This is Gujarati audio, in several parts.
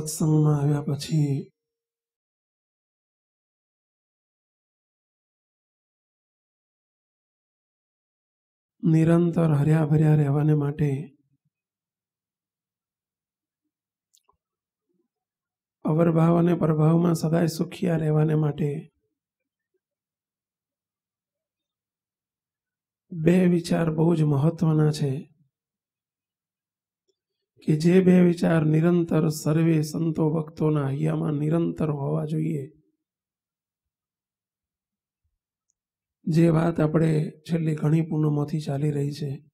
સત્સંગમાં આવ્યા પછી નિરંતર હર્યા રહેવાને માટે અવરભાવ અને પ્રભાવમાં સદાય સુખિયા રહેવાને માટે બે વિચાર બહુ જ મહત્વના છે. કે જે બે વિચાર નિરંતર સર્વે સંતો ભક્તોના હૈયામાં નિરંતર હોવા જોઈએ. જે વાત આપણે છેલ્લી ઘણી પૂનમોથી ચાલી રહી છે.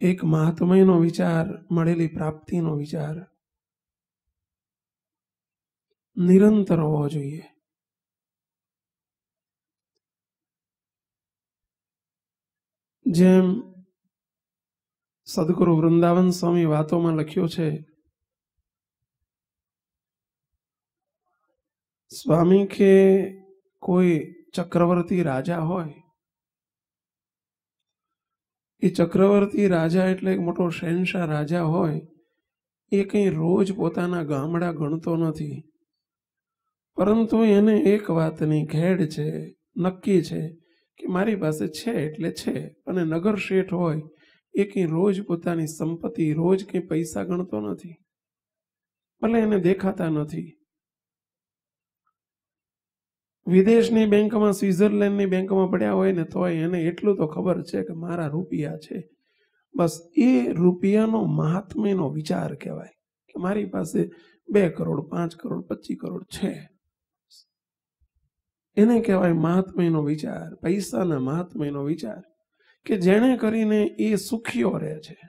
એક મહાત્મયનો વિચાર, મળેલી પ્રાપ્તિનો વિચાર નિરંતર હોવો જોઈએ. જેમ સદગુરુ વૃંદાવન સ્વામી વાતોમાં લખ્યો છે, સ્વામી કે કોઈ ચક્રવર્તી રાજા હોય, એ ચક્રવર્તી રાજા એટલે એક મોટો શહેનશાહ રાજા હોય, એ કંઈ રોજ પોતાના ગામડા ગણતો નથી. પરંતુ એને એક વાતની ઘેડ છે, નક્કી છે કે મારી પાસે છે એટલે છે, અને નગર શેઠ હોય એ કંઈ રોજ પોતાની સંપત્તિ, રોજ કંઈ પૈસા ગણતો નથી. ભલે એને દેખાતા નથી. વિદેશની બેંકમાં, સ્વિટ્ઝરલેન્ડની બેંકમાં પડ્યા હોય ને તોય એને એટલું તો ખબર છે કે મારા રૂપિયા છે. બસ એ રૂપિયાનો મહાત્મ્યનો વિચાર કહેવાય કે મારી પાસે બે કરોડ, પાંચ કરોડ, પચીસ કરોડ છે. એને કહેવાય મહાત્મ્યનો વિચાર, પૈસાના મહાત્મ્યનો વિચાર. કે જેણે કરીને એ સુખીઓ રહે છે.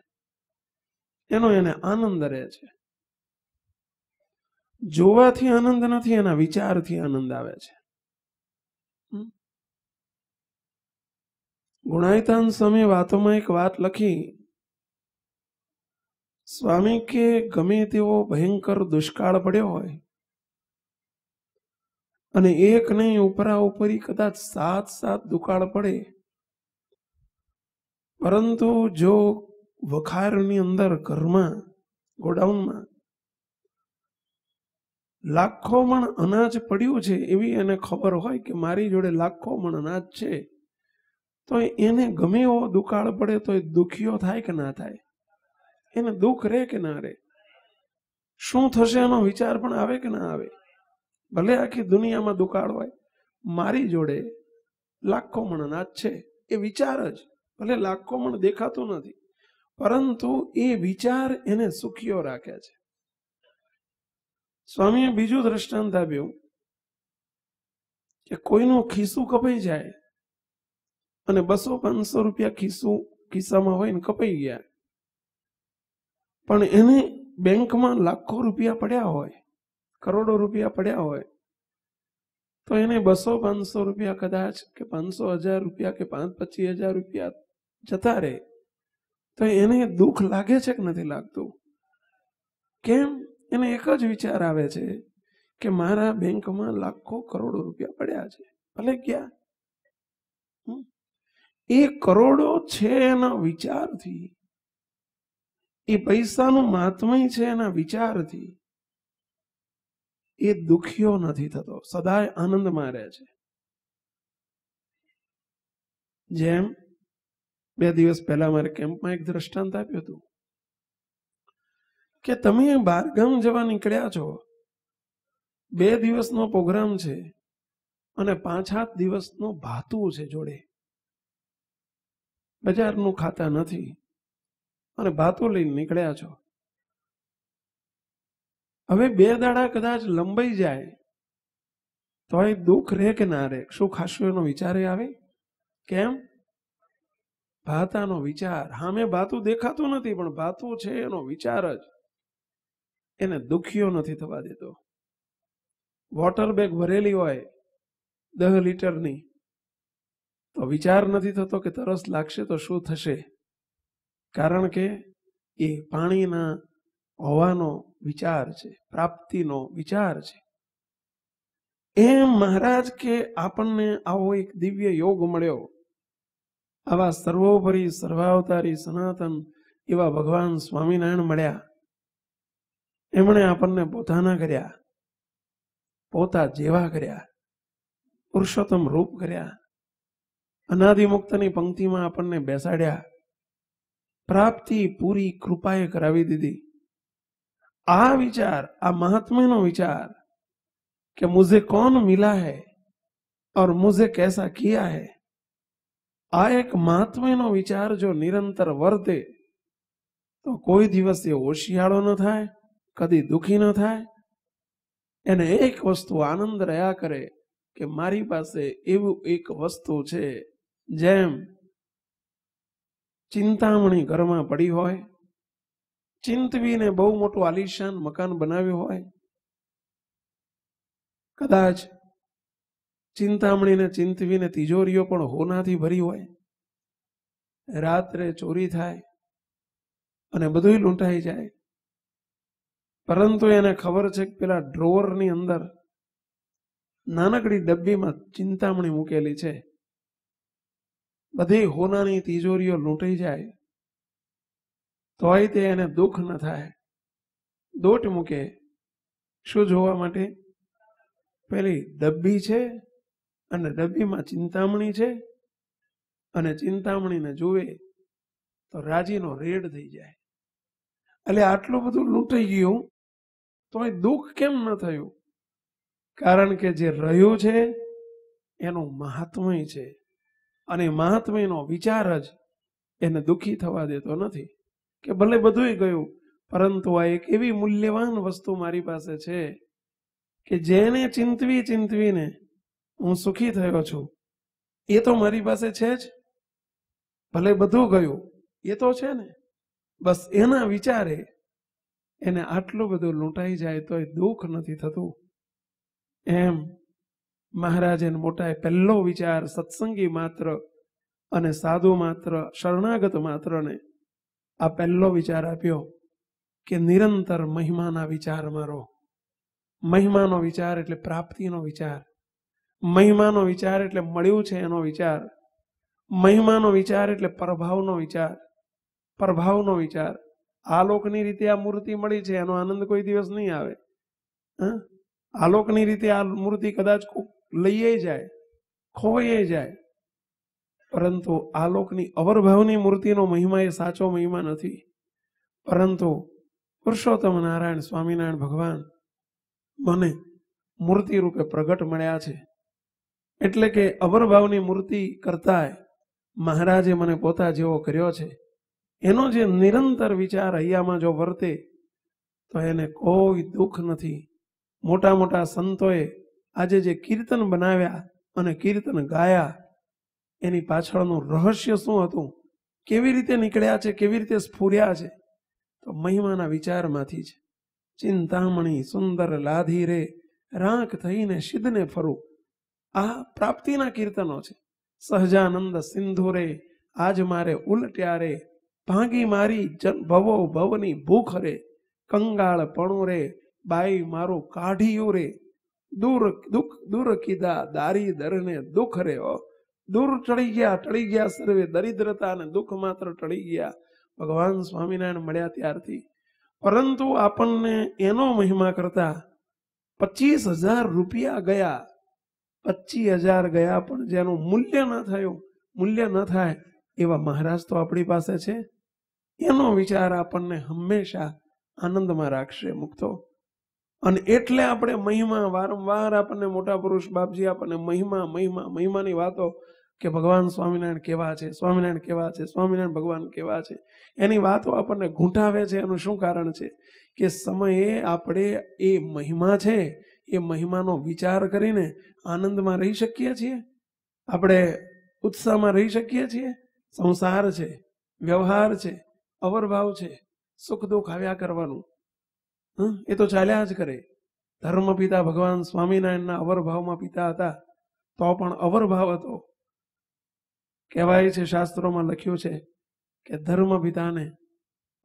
એનો એને આનંદ રહે છે. જોવાથી આનંદ નથી, એના વિચારથી આનંદ આવે છે. ગુણાયતાન સ્વામી વાતોમાં એક વાત લખી. સ્વામી, કે ગમે તેવો ભયંકર દુષ્કાળ પડ્યો હોય, અને એક નહીં, ઉપરા ઉપરી કદાચ સાત સાત દુકાળ પડે પરંતુ જો વખારની અંદર ઘરમાં, ગોડાઉનમાં લાખો મણ અનાજ પડ્યું છે એવી એને ખબર હોય કે મારી જોડે લાખો મણ અનાજ છે, તો એને ગમે એવો દુકાળ પડે તો એ દુખીઓ થાય કે ના થાય? એને દુઃખ રહે કે ના રહે શું થશે એનો વિચાર પણ આવે કે ના આવે? ભલે આખી દુનિયામાં દુકાળ હોય, મારી જોડે લાખો મણ અનાજ છે, એ વિચાર જ ભલે લાખો પણ દેખાતો નથી. પરંતુ એ વિચાર એને સુખીઓ રાખે છે. સ્વામીએ બીજું દ્રષ્ટાંત આપ્યું કે કોઈનું ખિસ્સું કપાઈ જાય અને બસો પાંચસો રૂપિયા ખિસ્સું ખિસ્સામાં હોય ને કપાઈ ગયા. પણ એને બેંકમાં લાખો રૂપિયા પડ્યા હોય, કરોડો રૂપિયા પડ્યા હોય, તો એને બસો પાંચસો રૂપિયા કદાચ કે પાંચસો હજાર રૂપિયા કે પાંચ પચીસ હજાર રૂપિયા જતા રહે. તો એને દુઃખ લાગે છે કે નથી લાગતું? કેમ? એને એક જ વિચાર આવે છે કે મારા બેંકમાં લાખો કરોડો રૂપિયા પડ્યા છે. ભલે ક્યાં? એ કરોડો છે એના વિચારથી. એ પૈસાનું મહાત્મય છે એના વિચારથી. એ દુખ્યો નથી થતો. સદાય આનંદમાં રહે છે. જેમ બે દિવસ પહેલા મારે કેમ્પમાં એક દ્રષ્ટાંત આપ્યું હતું કે તમે બહારગામ જવા નીકળ્યા છો. બે દિવસનો પ્રોગ્રામ છે અને પાંચ સાત દિવસનો ભાતું છે જોડે. બજારનું ખાતા નથી અને ભાતું લઈને નીકળ્યા છો. હવે બે દાડા કદાચ લંબાઈ જાય તો એ દુઃખ રે કે ના રે શું ખાશું એનો વિચાર આવે? કેમ? ભાતાનો વિચાર. હામે ભાતું દેખાતું નથી, પણ ભાતું છે એનો વિચાર જ. એને દુખીઓ નથી થવા દેતો. વોટર બેગ ભરેલી હોય દહ લીટરની, તો વિચાર નથી થતો કે તરસ લાગશે તો શું થશે? કારણ કે એ પાણીના હોવાનો વિચાર છે, પ્રાપ્તિનો વિચાર છે. એમ મહારાજ કે આપણને આવો એક દિવ્ય યોગ મળ્યો. આવા સર્વોપરી સર્વાવતારી સનાતન એવા ભગવાન સ્વામિનારાયણ મળ્યા એમણે આપણને પોતાના કર્યા પોતા જેવા કર્યા પુરુષોત્તમ રૂપ કર્યા અનાદિમુક્તની પંક્તિમાં આપણને બેસાડ્યા પ્રાપ્તિ પૂરી કૃપાએ કરાવી દીધી આ વિચાર આ મહાત્મ્યનો વિચાર कि मुझे कौन मिला है और मुझे कैसा किया है આ એક મહાત્મ્યનો વિચાર જો નિરંતર વર્તે, તો કોઈ દિવસ એ હોશિયાળો ન થાય, કદી દુખી ન થાય. એને એક વસ્તુ આનંદ રહ્યા કરે કે મારી પાસે એવું એક વસ્તુ છે, જેમ ચિંતામણી ઘરમાં પડી હોય, ચિંતવીને બહુ મોટું આલિશાન મકાન બનાવ્યું હોય, કદાચ ચિંતામણીને ચિંતવીને તિજોરીઓ પણ હોનાથી ભરી હોય. રાત્રે ચોરી થાય અને બધું લૂંટાઈ જાય. પરંતુ એને ખબર છે કે પેલા ડ્રોવરની અંદર નાનકડી ડબ્બીમાં ચિંતામણી મૂકેલી છે. બધી હોનાની તિજોરીઓ લૂંટાઈ જાય. તોય તે એને દુઃખ ન થાય. દોટ મૂકે. શું જોવા માટે? પેલી ડબ્બી છે અને ડબ્બીમાં ચિંતામણી છે અને ચિંતામણીને જુએ તો રાજીનો રેડ થઈ જાય. એટલે આટલું બધું લૂંટાઈ ગયું તો એ દુઃખ કેમ ન થયું? કારણ કે જે રહ્યું છે, એનું મહાત્મય છે. અને મહાત્મયનો વિચાર જ એને દુઃખી થવા દેતો નથી. કે ભલે બધું ગયું, પરંતુ આ એક એવી મૂલ્યવાન વસ્તુ મારી પાસે છે કે જેને ચિંતવી ચિંતવીને હું સુખી થયો છું. એ તો મારી પાસે છે જ. ભલે બધું ગયું, એ તો છે ને. બસ એના વિચારે એને આટલું બધું લૂંટાઈ જાય તો એ દુઃખ નથી થતું. એમ મહારાજે મોટાએ પહેલો વિચાર સત્સંગી માત્ર અને સાધુ માત્ર, શરણાગત માત્રને આ પહેલો વિચાર આપ્યો કે નિરંતર મહિમાના વિચારમાં રહો. મહિમાનો વિચાર એટલે પ્રાપ્તિનો વિચાર. મહિમાનો વિચાર એટલે મળ્યું છે એનો વિચાર. મહિમાનો વિચાર એટલે પ્રભાવનો વિચાર. પ્રભાવનો વિચાર. આલોકની રીતે આ મૂર્તિ મળી છે, એનો આનંદ કોઈ દિવસ નહીં આવે. આલોકની રીતે આ મૂર્તિ કદાચ લઈએ જાય, ખોવાઈએ જાય. પરંતુ આલોકની અવરભાવની મૂર્તિનો મહિમા એ સાચો મહિમા નથી. પરંતુ પુરુષોત્તમ નારાયણ સ્વામિનારાયણ ભગવાન મને મૂર્તિ રૂપે પ્રગટ મળ્યા છે. એટલે કે અવરભાવની મૂર્તિ કરતાંય મહારાજે મને પોતા જેવો કર્યો છે. એનો જે નિરંતર વિચાર અહીંયામાં જો વર્તે, તો એને કોઈ દુઃખ નથી. મોટા મોટા સંતોએ આજે જે કીર્તન બનાવ્યા અને કીર્તન ગાયા, એની પાછળનું રહસ્ય શું હતું? કેવી રીતે નીકળ્યા છે? કેવી રીતે સ્ફૂર્યા છે? તો મહિમાના વિચારમાંથી જ ચિંતામણી સુંદર લાધી રે રાંક થઈને સિદ્ધને ફરું. આ પ્રાપ્તિના કીર્તનો છે. સહજાનંદ સિંધુ રે આજ મારે ઉલટ્યા રે ભાંગી મારી જન ભવો ભવની ભૂખ રે કંગાળ પણું રે બાઈ મારું કાઢિયું રે. દૂર દુઃખ દૂર કીધા દારી દરને દુઃખ રે દૂર ટળી ગયા ટળી ગયા સર્વે દરિદ્રતા અને દુઃખ માત્ર ટળી ગયા. ભગવાન સ્વામિનારાયણ મળ્યા ત્યારથી. પરંતુ આપણને એનો મહિમા કરતા પચીસ હજાર રૂપિયા ગયા. પચીસ હજાર ગયા, પણ જેનું મૂલ્ય ન થયું, મૂલ્ય ન થાય, એવા મહારાજ તો આપણી પાસે છે. એનો વિચાર આપણને હંમેશા આનંદમાં રાખશે મુક્તો. અને એટલે આપણે મહિમા વારંવાર આપણને મોટા પુરુષ બાપજી, આપણને મહિમા મહિમા, મહિમાની વાતો કે ભગવાન સ્વામિનારાયણ કેવા છે, સ્વામિનારાયણ કેવા છે, સ્વામિનારાયણ ભગવાન કેવા છે, એની વાતો આપણને ઘૂંટાવે છે. એનું શું કારણ છે? કે સમયે આપણે એ મહિમા છે એ મહિમાનો વિચાર કરીને આનંદમાં રહી શકીએ છીએ? આપણે ઉત્સાહમાં રહી શકીએ છીએ? સંસાર છે, વ્યવહાર છે, અવરભાવ છે, સુખ દુઃખ આવ્યા કરવાનું. એ તો ચાલ્યા જ કરે. ધર્મ પિતા ભગવાન સ્વામિનારાયણના અવરભાવમાં પિતા હતા, તો પણ અવરભાવ હતો. કહેવાય છે, શાસ્ત્રોમાં લખ્યું છે કે ધર્મ પિતાને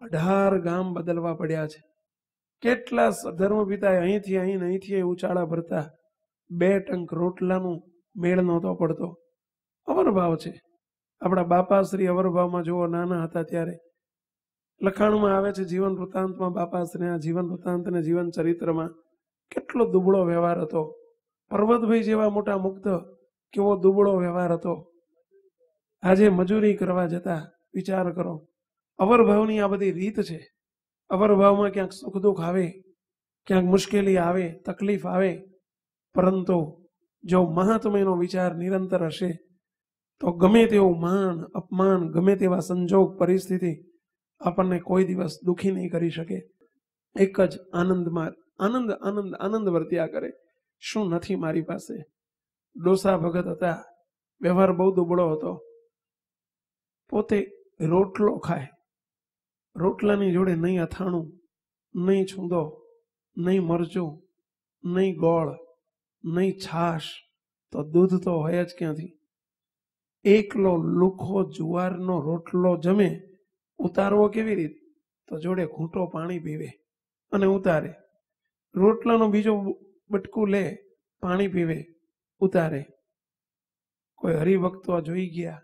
અઢાર ગામ બદલવા પડ્યા છે. કેટલા ધર્મ પિતાએ અહીંથી અહીં અહીંથી ઉચાળા ભરતા. બે ટંક રોટલાનું મેળ નહોતો પડતો. અવરભાવ છે. આપણા બાપાશ્રી અવરભાવમાં જુઓ, નાના હતા ત્યારે. લખાણમાં આવે છે, જીવન વૃત્તાંતમાં બાપાશ્રીના જીવન વૃત્તાંત જીવન ચરિત્રમાં કેટલો દુબળો વ્યવહાર હતો. પર્વતભાઈ જેવા મોટા મુક્ત કેવો દુબળો વ્યવહાર હતો. આજે મજૂરી કરવા જતા વિચાર કરો. અવરભાવની આ બધી રીત છે. અવરભાવમાં ક્યાંક સુખ દુઃખ આવે, ક્યાંક મુશ્કેલી આવે, તકલીફ આવે, પરંતુ જો મહાત્મ્યનો વિચાર નિરંતર હશે, તો ગમે તેવું માન, અપમાન, ગમે તેવા સંજોગ, પરિસ્થિતિ આપણને કોઈ દિવસ દુઃખી નહીં કરી શકે. એક જ આનંદમાં આનંદ આનંદ આનંદ વર્ત્યા કરે. શું નથી મારી પાસે? ડોસા ભગત હતા, વ્યવહાર બહુ દુબળો હતો. પોતે રોટલો ખાય. રોટલાની જોડે નહીં અથાણું, નહીં છૂંદો, નહીં મરચું, નહીં ગોળ, નહીં છાશ, તો દૂધ તો હોય જ ક્યાંથી? એકલો લુખો જુવારનો રોટલો જમે, ઉતારવો કેવી રીત? તો જોડે ઘૂંટો પાણી પીવે અને ઉતારે. રોટલાનો બીજો બટકું લે, પાણી પીવે, ઉતારે. કોઈ હરિભક્તો જોઈ ગયા,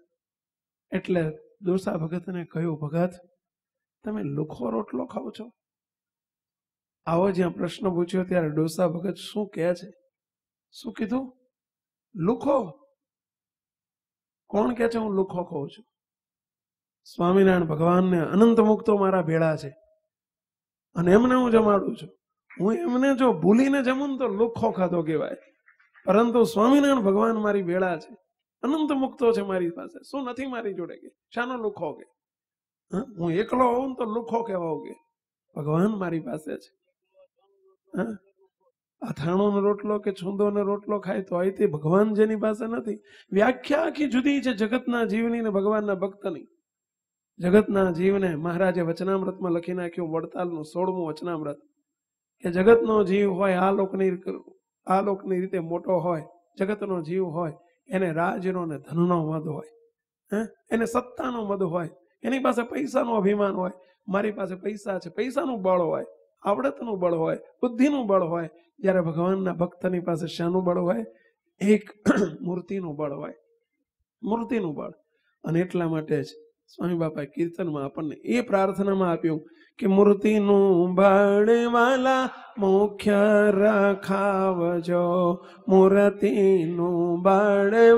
એટલે દોસા ભગતને કહ્યું, ભગત તમે લુખો રોટલો ખાઓ છો? આવો જ્યાં પ્રશ્ન પૂછ્યો ત્યારે ડોસા ભગત શું કહે છે? શું કીધું? લુખો? કોણ કે છે હું લુખો ખાઉં છું? સ્વામિનારાયણ ભગવાનને અનંત મુક્તો મારા ભેળા છે. અને એમને હું જમાડું છું. હું એમને જો ભૂલીને જમું તો લુખો ખાધો કહેવાય. પરંતુ સ્વામિનારાયણ ભગવાન મારી ભેળા છે. અનંત મુક્તો છે મારી પાસે. શું નથી મારી જોડે કે? શાનો લુખો કે? હું? એકલો હોઉં તો લુખો કેવો કે ભગવાન મારી પાસે છે. અથાણો રોટલો કે છૂંદો ને રોટલો ખાય તો અહીંથી ભગવાન જેની પાસે નથી. વ્યાખ્યા આખી જુદી છે. જગતના જીવની ને ભગવાનના ભક્તની. જગતના જીવને મહારાજે વચનામૃતમાં લખી નાખ્યું, વડતાલનું સોળમું વચનામૃત. કે જગતનો જીવ હોય, આ લોકની આ લોકની રીતે મોટો હોય, જગતનો જીવ હોય, એને રાજનો ને ધનનો મદ હોય. એને સત્તાનો મદ હોય. એની પાસે પૈસાનું અભિમાન હોય, મારી પાસે પૈસા છે, પૈસાનું બળ હોય, આવડતનું બળ હોય, બુદ્ધિનું બળ હોય, જ્યારે ભગવાનના ભક્તની પાસે શાનું બળ હોય, એક મૂર્તિનું બળ હોય, મૂર્તિનું બળ. અને એટલા માટે જ સ્વામી બાપા કીર્તનમાં આપણને એ પ્રાર્થનામાં આપ્યું કે મૂર્તિનું વાલા મુખ્ય રખાવજો. મૂર્તિનું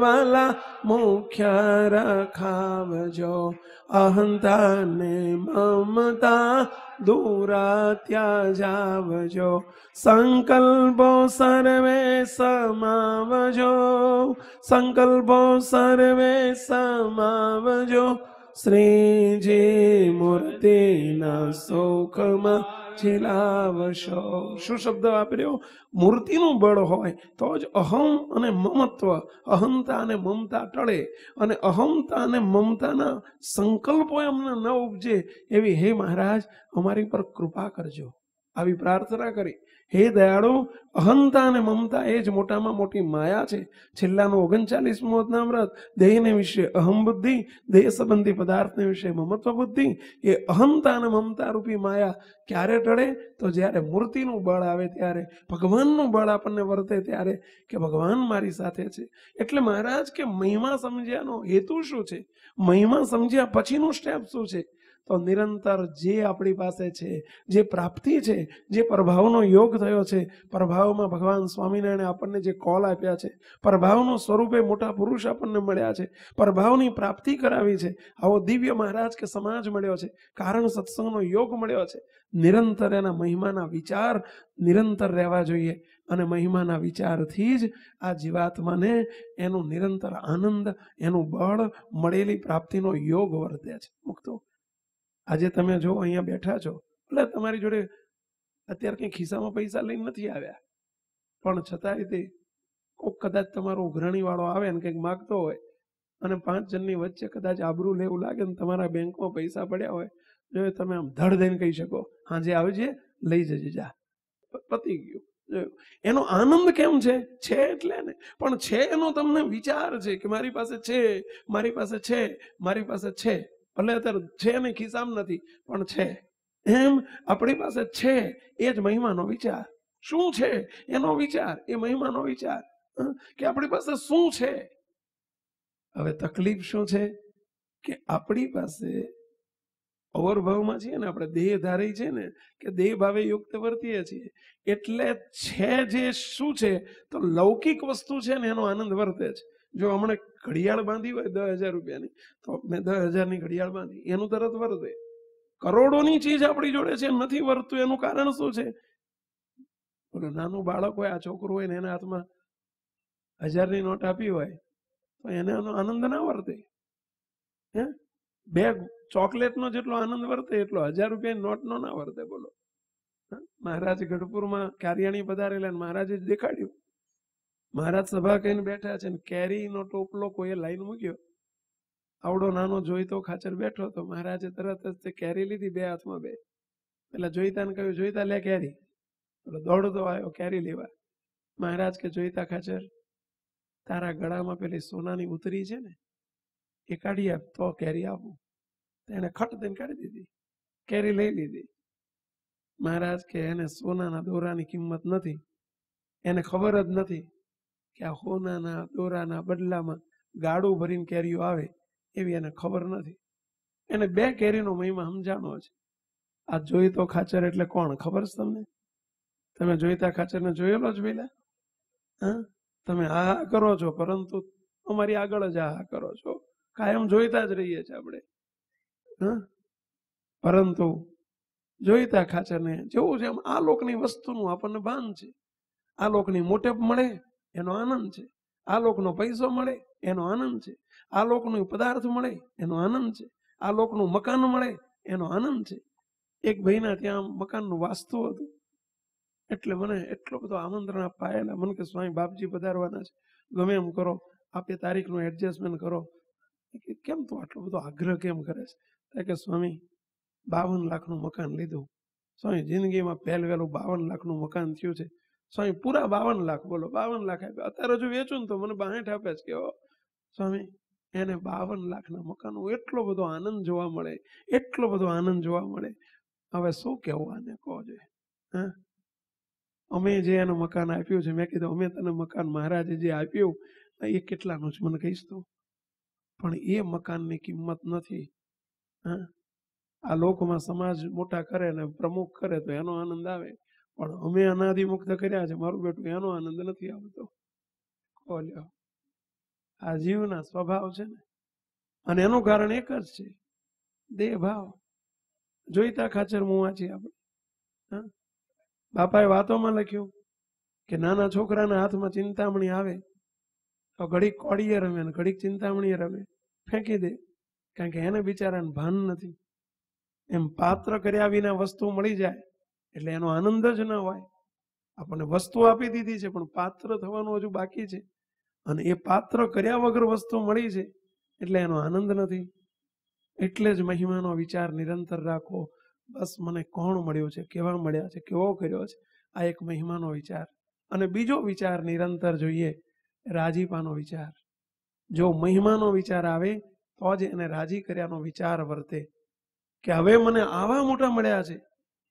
વાલા મુખ્ય રખાવજો. અહંતાને મમતા દૂરા ત્યાજાવજો સંકલ્પો સર્વે સમાવજો. સંકલ્પો સર્વે સમાવજો. શ્રીજી મૂર્તિના સૌખમાં છેલાવશો. શું શબ્દ વાપર્યો? મૂર્તિનું બળ હોય તો જ અહમ અને મમત્વ, અહંતા અને મમતા ટળે અને અહમતા અને મમતાના સંકલ્પો એમને ન ઉપજે એવી હે મહારાજ, અમારી પર કૃપા કરજો. આવી પ્રાર્થના કરી. હે દયાળુ, અહંતા અને મમતા એ જ મોટામાં મોટી માયા છે. છેલ્લાનું ઓગણચાલીસમું અજ્ઞામૃત દેહને વિશે અહમ બુદ્ધિ દેહ સંબંધી પદાર્થને વિશે મમત્વ બુદ્ધિ, એ અહંતા અને મમતા રૂપી માયા ક્યારે ટળે? તો જ્યારે મૂર્તિનું બળ આવે ત્યારે, ભગવાનનું બળ આપણને વર્તે ત્યારે કે ભગવાન મારી સાથે છે. એટલે મહારાજ કે મહિમા સમજ્યાનો હેતુ શું છે? મહિમા સમજ્યા પછીનું સ્ટેપ શું છે? તો નિરંતર જે આપણી પાસે છે, જે પ્રાપ્તિ છે, જે પ્રભાવનો યોગ થયો છે, પ્રભાવમાં ભગવાન સ્વામિનારાયણે આપણને જે કોલ આપ્યા છે, પ્રભાવનું સ્વરૂપે મોટા પુરુષ આપણને મળ્યા છે, પ્રભાવની પ્રાપ્તિ કરાવી છે, આવો દિવ્ય મહારાજ કે સમાજ મળ્યો છે, કારણ સત્સંગનો યોગ મળ્યો છે. નિરંતર એના મહિમાના વિચાર નિરંતર રહેવા જોઈએ અને મહિમાના વિચારથી જ આ જીવાત્માને એનું નિરંતર આનંદ, એનું બળ મળેલી પ્રાપ્તિનો યોગ વર્તે છે. મુક્તો આજે તમે જો અહીંયા બેઠા છો એટલે તમારી જોડે અત્યારે કંઈ ખિસ્સામાં પૈસા લઈને નથી આવ્યા, પણ છતાંય તે કોક કદાચ તમારો ઉઘરાણીવાળો આવે ને કંઈક માગતો હોય અને પાંચ જણની વચ્ચે કદાચ આબરૂ લેવું લાગે ને તમારા બેંકમાં પૈસા પડ્યા હોય, જો તમે આમ ધડ દઈને કહી શકો, હાજે આવજે, લઈ જજે, જા. પતી ગયું. એનો આનંદ કેમ છે? છે એટલે ને. પણ છે એનો તમને વિચાર છે કે મારી પાસે છે, મારી પાસે છે, મારી પાસે છે. ભલે અત્યારે છે ને ખિસ્સામાં નથી, પણ છે. એમ આપણી પાસે છે, એ જ મહિમાનો વિચાર. શું છે એનો વિચાર? એ મહિમાનો વિચાર. કે આપણી પાસે શું છે? હવે તકલીફ શું છે? કે આપણી પાસે અવરભાવમાં છીએ ને, આપણે દેહ ધારી છે ને, કે દેહ ભાવે યુક્ત વર્તીએ છીએ. એટલે છે જે શું છે, તો લૌકિક વસ્તુ છે ને, એનો આનંદ વર્તે છે. જો હમણાં ઘડિયાળ બાંધી હોય દસ હજાર રૂપિયાની, તો મેં દસ હજારની ઘડિયાળ બાંધી. એનું તરત વર્તે. કરોડોની ચીજ આપણી જોડે છે, નથી વર્તું. એનું કારણ શું છે? નાનું બાળક હોય, આ છોકરું હોય ને એના હાથમાં હજારની નોટ આપી હોય, તો એને એનો આનંદ ના વર્તે. હે? બે ચોકલેટનો જેટલો આનંદ વર્તે, એટલો હજાર રૂપિયાની નોટનો ના વર્તે, બોલો. મહારાજ ગઢપુરમાં કાર્યાણી પધારેલા મહારાજે દેખાડ્યું. મહારાજ સભા કહીને બેઠા છે ને કેરીનો ટોપલો કોઈએ લાઈન મૂક્યો? આવડો નાનો જોઈતો ખાચર બેઠો તો મહારાજે તરત જ તે કેરી લીધી બે હાથમાં બે. પેલા જોઈતાને કહ્યું, જોઈતા, લે કેરી. એટલે દોડતો આવ્યો, કેરી લેવા. મહારાજ કે, જોઈતા ખાચર, તારા ગળામાં પેલી સોનાની ઉતરી છે ને, એ કાઢી આપ, તો કેરી આપું. એને ખટ દઈને કાઢી દીધી. કેરી લઈ લીધી. મહારાજ કે, એને સોનાના દોરાની કિંમત નથી. એને ખબર જ નથી કે આ હોનાના, દોરાના બદલામાં ગાડું ભરીને કેરીઓ આવે એવી એને ખબર નથી. એને બે કેરીનો મહિમા સમજાણો છે. આ જોઈતો ખાચર એટલે કોણ? ખબર છે તમને? તમે જોઈતા ખાચરને જોયેલો જ પેલા હા? તમે આ કરો છો, પરંતુ અમારી આગળ જ આ કરો છો. કાયમ જોઈતા જ રહીએ છીએ આપણે. હા? પરંતુ જોઈતા ખાચરને, જેવું છે આ લોકની વસ્તુનું આપણને ભાન છે. આ લોકની મોટેપ મળે એનો આનંદ છે. આ લોકનો પૈસો મળે, એનો આનંદ છે. આ લોકનો પદાર્થ મળે, એનો આનંદ છે. આ લોકનું મકાન મળે, એનો આનંદ છે. એક ભાઈના ત્યાં મકાનનું વાસ્તુ હતું. એટલે મને એટલો બધો આમંત્રણ અપાયેલા મને કે, સ્વામી, બાપજી પધારવાના છે. ગમે એમ કરો. આપે તારીખનું એડજસ્ટમેન્ટ કરો. કેમ તું આટલો બધો આગ્રહ કેમ કરે છે? કે સ્વામી, બાવન લાખનું મકાન લીધું. સ્વામી, જિંદગીમાં પહેલ વહેલું બાવન લાખનું મકાન થયું છે. સ્વામી, પૂરા બાવન લાખ, બોલો, બાવન લાખ આપ્યા. અત્યારે જો વેચું ને તો મને બાહેઠ આપે છે સ્વામી, એને બાવન લાખના મકાનો એટલો બધો આનંદ જોવા મળે, એટલો બધો આનંદ જોવા મળે. હવે શું કેવું આને, કહો હા? અમે જે એને મકાન આપ્યું છે, મેં કીધું, અમે તને મકાન મહારાજે જે આપ્યું એ કેટલાનું છે, મને કહીશ તો. પણ એ મકાનની કિંમત નથી, હા? આ લોકમાં સમાજ મોટા કરે ને પ્રમુખ કરે તો એનો આનંદ આવે. પણ અમે અનાદિ મુક્ત કર્યા છે. મારું બેટું એનો આનંદ નથી આવતો. બોલ્યો આ જીવના સ્વભાવ છે ને. અને એનું કારણ એક જ છે. દેહ ભાવ. જોઈતા ખાચર હું વાંચી આપણે બાપાએ વાતોમાં લખ્યું કે નાના છોકરાના હાથમાં ચિંતામણી આવે તો ઘડીક કોડીએ રમે ને ઘડીક ચિંતામણીએ રમે. ફેંકી દે. કારણ કે એને બિચારાને ભાન નથી. એમ પાત્ર કર્યા વિના વસ્તુ મળી જાય એટલે એનો આનંદ જ ન હોય. આપણને વસ્તુ આપી દીધી છે, પણ પાત્ર થવાનું હજુ બાકી છે. અને એ પાત્ર કર્યા વગર વસ્તુ મળી છે, એટલે એનો આનંદ નથી. એટલે જ મહિમાનો વિચાર નિરંતર રાખો બસ મને કોણ મળ્યું છે, કેવા મળ્યા છે, કેવો કર્યો છે, આ એક મહિમાનો વિચાર. અને બીજો વિચાર નિરંતર જોઈએ, રાજીપાનો વિચાર. જો મહિમાનો વિચાર આવે, તો જ એને રાજી કર્યાનો વિચાર વર્તે. કે હવે મને આવા મોટા મળ્યા છે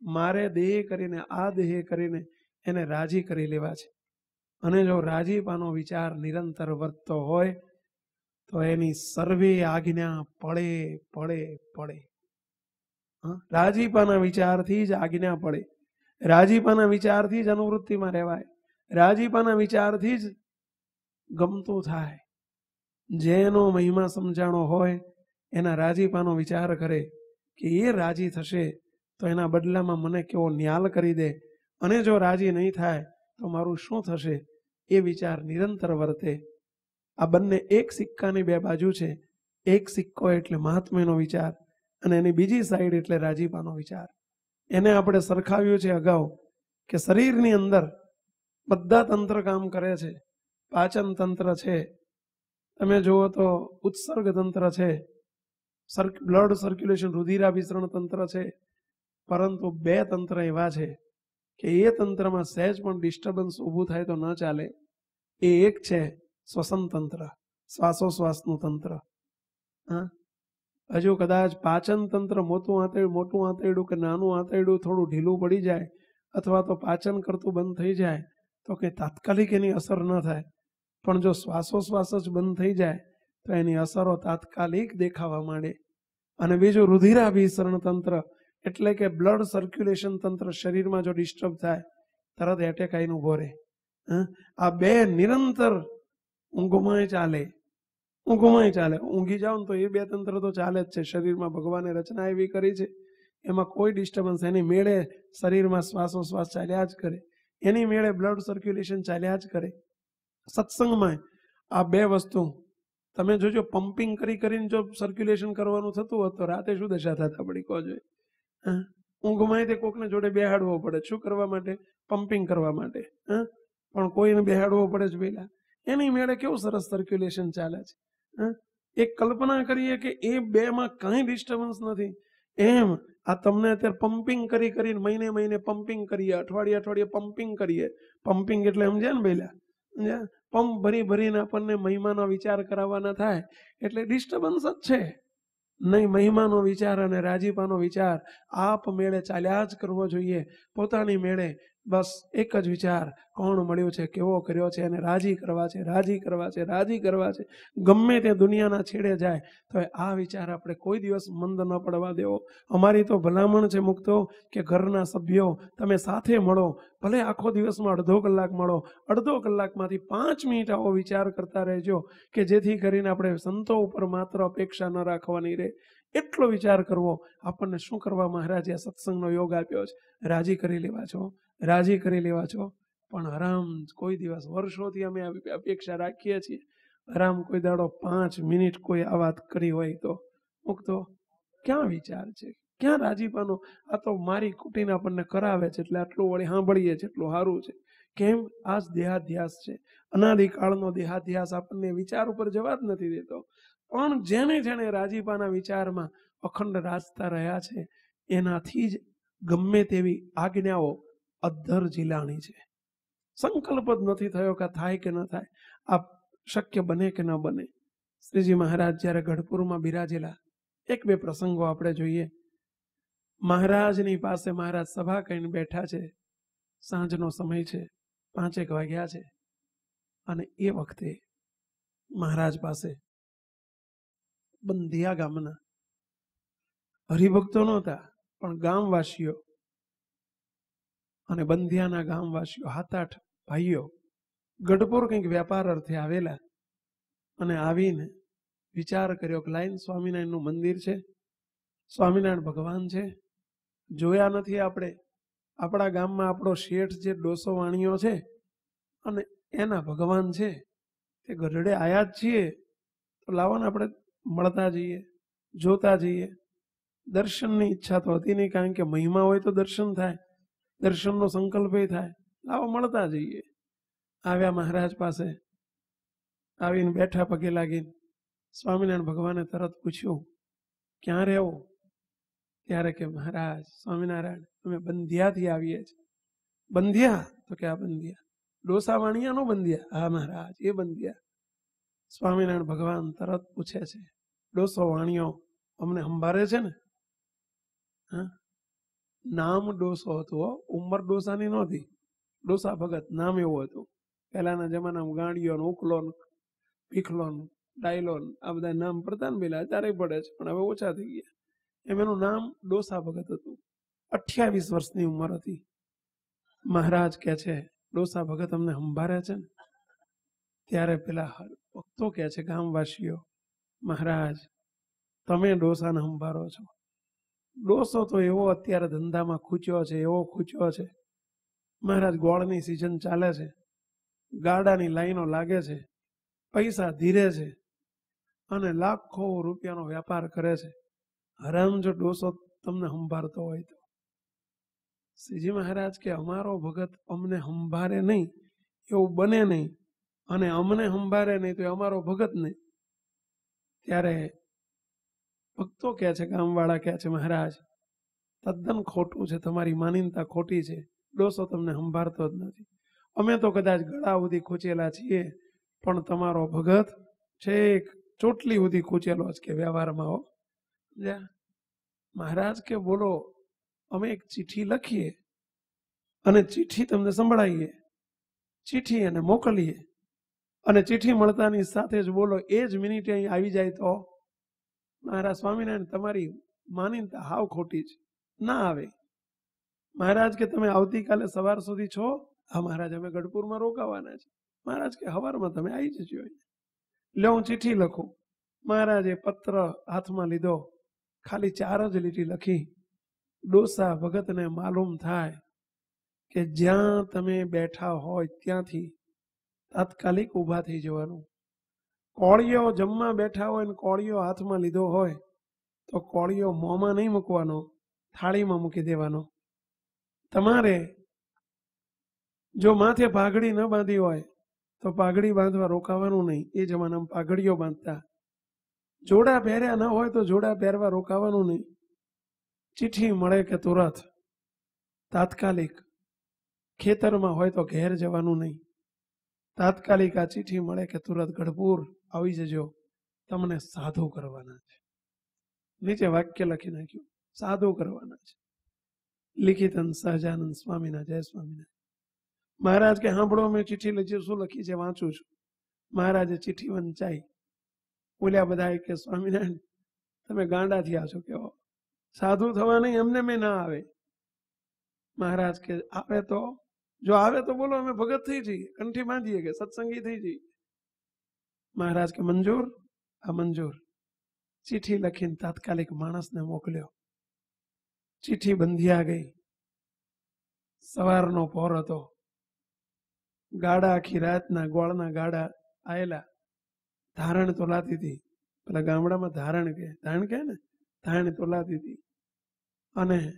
મારે દેહ કરીને, આ દેહ કરીને એને રાજી કરી લેવા છે. અને જો રાજીપાનો વિચાર નિરંતર વર્તતો હોય, તો એની સર્વે આજ્ઞા પડે પડે પડે. રાજીપાના વિચારથી જ આજ્ઞા પડે. રાજીપાના વિચારથી જ અનુવૃત્તિમાં રહેવાય. રાજીપાના વિચારથી જ ગમતું થાય. જેનો મહિમા સમજાણો હોય, એના રાજીપાનો વિચાર કરે કે એ રાજી થશે તો એના બદલામાં મને કેવો ન્યાલ કરી દે અને જો રાજી નહીં થાય, તો મારું શું થશે? એ વિચાર નિરંતર વર્તે. આ બંને એક સિક્કાની બે બાજુ છે. એક સિક્કો એટલે મહાત્મ્યનો વિચાર અને એની બીજી સાઈડ એટલે રાજીપાનો વિચાર. એને આપણે સરખાવ્યું છે અગાઉ કે શરીરની અંદર બધા તંત્ર કામ કરે છે. પાચન તંત્ર છે. તમે જુઓ તો ઉત્સર્ગ તંત્ર છે. બ્લડ સર્ક્યુલેશન, રુધિરાભિસરણ તંત્ર છે. પરંતુ બે તંત્ર એવા છે કે એ તંત્રમાં સહેજ પણ ડિસ્ટર્બન્સ ઊભું થાય તો ન ચાલે. એ એક છે શ્વસન તંત્ર શ્વાસોશ્વાસનું તંત્ર. હા? હજુ કદાચ પાચન તંત્ર મોટું આંતરડું મોટું આંતરડું કે નાનું આંતરડું થોડું ઢીલું પડી જાય અથવા તો પાચન કરતું બંધ થઈ જાય તો કે તાત્કાલિક એની અસર ન થાય. પણ જો શ્વાસોશ્વાસ જ બંધ થઈ જાય તો એની અસરો તાત્કાલિક દેખાવા માંડે. અને બીજું રુધિરાભિસરણ તંત્ર એટલે કે બ્લડ સર્ક્યુલેશન તંત્ર શરીરમાં જો ડિસ્ટર્બ થાય, તરત એટેક આવીને ઊભો રહે? આ બે નિરંતર ઊંઘમાંય ચાલે. ઊંઘમાંય ચાલે. ઊંઘી જાઓ ને તો એ બે તંત્ર તો ચાલે જ છે. શરીરમાં ભગવાને રચના એવી કરી છે, એમાં કોઈ ડિસ્ટર્બન્સ એની મેળે શરીરમાં શ્વાસોશ્વાસ ચાલ્યા જ કરે. એની મેળે બ્લડ સર્ક્યુલેશન ચાલ્યા જ કરે. સત્સંગમાં આ બે વસ્તુ. તમે જોજો પમ્પિંગ કરી કરીને જો સર્ક્યુલેશન કરવાનું થતું હોત તો રાતે શું દશા થતા પડી? કહો જોઈએ? ઊંઘમાં તે કોકને જોડે બેહાડવો પડે. શું કરવા માટે? પમ્પિંગ કરવા માટે, હા? પણ કોઈને બેહાડવો પડે જ પેલા. એની મેળે કેવું સરસ સર્ક્યુલેશન ચાલે છે, હા? એક કલ્પના કરીએ કે એ બેમાં કાંઈ ડિસ્ટર્બન્સ નથી. એમ, આ તમને અત્યારે પમ્પિંગ કરી કરીને મહિને મહિને પમ્પિંગ કરીએ, અઠવાડિયે અઠવાડિયે પમ્પિંગ કરીએ. પમ્પિંગ એટલે સમજ્યા ને પેલા સમજ્યા? પંપ ભરી ભરીને આપણને મહિમાનો વિચાર કરાવવાના થાય. એટલે ડિસ્ટર્બન્સ જ છે. નહીં મહિમાનો વિચાર અને રાજીપાનો વિચાર આપ મેળે ચાલ્યા જ કરવો જોઈએ. પોતાની મેળે બસ એક જ વિચાર, કોણ મળ્યો છે, કેવો કર્યો છે અને રાજી કરવા છે, રાજી કરવા છે, રાજી કરવા છે. ગમે તે દુનિયાના છેડે જાય, તો આ વિચાર આપણે કોઈ દિવસ મંદ ન પડવા દેવો. અમારી તો ભલામણ છે મુક્તો કે ઘરના સભ્યો તમે સાથે મળો, ભલે આખો દિવસમાં અડધો કલાક મળો, અડધો કલાકમાંથી પાંચ મિનિટ આવો વિચાર કરતા રહેજો કે જેથી કરીને આપણે સંતો ઉપર માત્ર અપેક્ષા ન રાખવાની રહે. એટલો વિચાર કરવો, આપણને શું કરવા મહારાજે આ સત્સંગનો યોગ આપ્યો છે? રાજી કરી લેવા છો? રાજી કરી લેવા છો? પણ હરામ કોઈ દિવસ વર્ષોથી અમે અપેક્ષા રાખીએ છીએ. હરામ કોઈ દાડો પાંચ મિનિટ કોઈ આ વાત કરી હોય તો. મુક્તો, ક્યાં વિચાર છે? ક્યાં રાજીપાનો? આ તો મારી કુટીને આપણને કરાવે છે એટલે આટલું વળી સાંભળીએ છે એટલું સારું છે. કેમ? આ જ દેહાધ્યાસ છે. અનાદિકાળનો દેહાધ્યાસ આપણને વિચાર ઉપર જવા જ નથી દેતો. પણ જેને જેને રાજીપાના વિચારમાં અખંડ રાજતા રહ્યા છે, એનાથી જ ગમે તેવી આજ્ઞાઓ અદ્ધર જીલાણી છે. સંકલ્પ જ નથી થયો કે થાય કે ન થાય, આ શક્ય બને કે ન બને. શ્રીજી મહારાજ જ્યારે ગઢપુરમાં બિરાજેલા, એક બે પ્રસંગો આપણે જોઈએ. મહારાજની પાસે મહારાજ સભા કહીને બેઠા છે. સાંજનો સમય છે, પાંચેક વાગ્યા છે. અને એ વખતે મહારાજ પાસે બંધિયા ગામના. હરિભક્તો નહોતા, પણ ગામવાસીઓ અને બંધિયાના ગામવાસીઓ હાથ આઠ ભાઈઓ ગઢપુર કંઈક વ્યાપાર અર્થે આવેલા અને આવીને વિચાર કર્યો કે લાઈન સ્વામિનારાયણનું મંદિર છે, સ્વામિનારાયણ ભગવાન છે. જોયા નથી આપણે, આપણા ગામમાં આપણો શેઠ જે ડોસો વાણીઓ છે અને એના ભગવાન છે. તે ગઢડે આયા જ છીએ. તો લાવો ને આપણે મળતા જઈએ, જોતા જઈએ. દર્શનની ઈચ્છા તો હતી નહીં, કારણ કે મહિમા હોય તો દર્શન થાય. દર્શનનો સંકલ્પ થાય. લાવો મળતા જઈએ. આવ્યા મહારાજ પાસે આવીને બેઠા પગે લાગીને સ્વામિનારાયણ ભગવાને તરત પૂછ્યું, ક્યાં રહેવો? ત્યારે કે, મહારાજ, સ્વામિનારાયણ, અમે બંધિયાથી આવીએ છીએ. બંધિયા? તો કે, આ બંધિયા. ડોસા વાણિયા નો બંધિયા. હા મહારાજ, એ બંધિયા. સ્વામિનારાયણ ભગવાન તરત પૂછે છે ડોસો વાણિયો અમને સંભારે છે ને? હા? નામ ડોસો હતો ઉંમર ડોસાની નહોતી. ડોસા ભગત નામ એવું હતું. પહેલાના જમાનામાં ગાંડીઓ ઉકલો પીખલો ડાયલો આ બધા નામ પડતા ને પેલા અત્યારે પડે છે, પણ હવે ઓછા થઈ ગયા. એમ એનું નામ ડોસા ભગત હતું. અઠ્યાવીસ વર્ષની ઉંમર હતી. મહારાજ કે છે ડોસા ભગત અમને સંભારે છે ને? ત્યારે પેલા ભક્તો કે છે ગામવાસીઓ મહારાજ, તમે ડોસાને સંભારો છો. ડોસો તો એવો અત્યારે ધંધામાં ખૂચ્યો છે, એવો ખૂચ્યો છે. મહારાજ, ગોળની સિઝન ચાલે છે. ગાડાની લાઈનો લાગે છે. પૈસા ધીરે છે. અને લાખો રૂપિયાનો વ્યાપાર કરે છે. હરામ જો ડોસો તમને સંભાળતો હોય તો. શ્રીજી મહારાજ કે, અમારો ભગત અમને સંભારે નહીં, એવું બને નહીં. અને અમને સંભારે નહીં તો અમારો ભગત નહીં. ત્યારે ભક્તો કહે છે ગામવાળા કહે છે, મહારાજ, તદ્દન ખોટું છે, તમારી માનીનતા ખોટી છે. ડોસો તમને સંભાળતો જ નથી. અમે તો કદાચ ગળા સુધી ખૂચેલા છીએ, પણ તમારો ભગત છેક ચોટલી સુધી ખૂચેલો જ કે વ્યવહારમાં હો. મહારાજ કે, બોલો, અમે એક ચિઠ્ઠી લખીએ અને ચિઠ્ઠી તમને સંભળાવીએ. ચિઠ્ઠી એને મોકલીએ. અને ચિઠ્ઠી મળતાની સાથે જ બોલો, એ જ મિનિટે અહીં આવી જાય તો? મહારાજ સ્વામિનારાયણ, તમારી માનીનતા હાવ ખોટી છે. ના આવે. મહારાજ કે, તમે આવતીકાલે સવાર સુધી છો? હા મહારાજ, અમે ગઢપુરમાં રોકાવાના છે. મહારાજ કે, હવારમાં તમે આવી જજો લે હું ચિઠ્ઠી લખું. મહારાજે પત્ર હાથમાં લીધો. ખાલી ચાર જ લીટી લખી. ડોસા ભગતને માલુમ થાય કે જ્યાં તમે બેઠા હોય ત્યાંથી તાત્કાલિક ઊભા થઈ જવાનું. કોળીઓ જમવા બેઠા હોય ને કોળીઓ હાથમાં લીધો હોય, તો કોળીઓ મોંમાં નહીં મૂકવાનો, થાળીમાં મૂકી દેવાનો. તમારે જો માથે પાઘડી ન બાંધી હોય, તો પાઘડી બાંધવા રોકાવાનું નહીં. એ જમાનામાં પાઘડીઓ બાંધતા. જોડા પહેર્યા ન હોય તો જોડા પહેરવા રોકાવાનું નહીં. ચિઠ્ઠી મળે કે તુરત? તાત્કાલિક. ખેતરમાં હોય તો ઘેર જવાનું નહીં. તાત્કાલિક આ ચિઠ્ઠી મળે કે તુરત ગઢપુર આવી જજો. તમને સાધુ કરવાના છે. નીચે વાક્ય લખી નાખ્યું. સાધુ કરવાના છે. લિખિતન સહજાનંદ સ્વામીના જય સ્વામીના. મહારાજ કે સાંભળો મેં ચિઠ્ઠી લખી શું લખી છે? વાંચું છું. મહારાજે ચિઠ્ઠી વંચાઈ. બોલ્યા બધા કે, સ્વામિનારાયણ, તમે ગાંડા થયા છો કેવો? સાધુ થવા નહીં એમને મેં ના આવે. મહારાજ કે, આવે તો જો આવે તો બોલો, અમે ભગત થઈ જઈએ, કંઠી બાંધીએ કે સત્સંગી થઈ જઈએ. મહારાજ કે, મંજૂર? આ મંજૂર. ચીઠી લખીને તાત્કાલિક માણસને મોકલ્યો. ચીઠી બંધિયા ગઈ. સવારનો પોર હતો. ગાડા આખી રાતના ગોળના ગાડા આવેલા ધારણ તોલાતી હતી. પેલા ગામડામાં ધારણ કે ધારણ કે ને ધારણ તોલાતી હતી. અને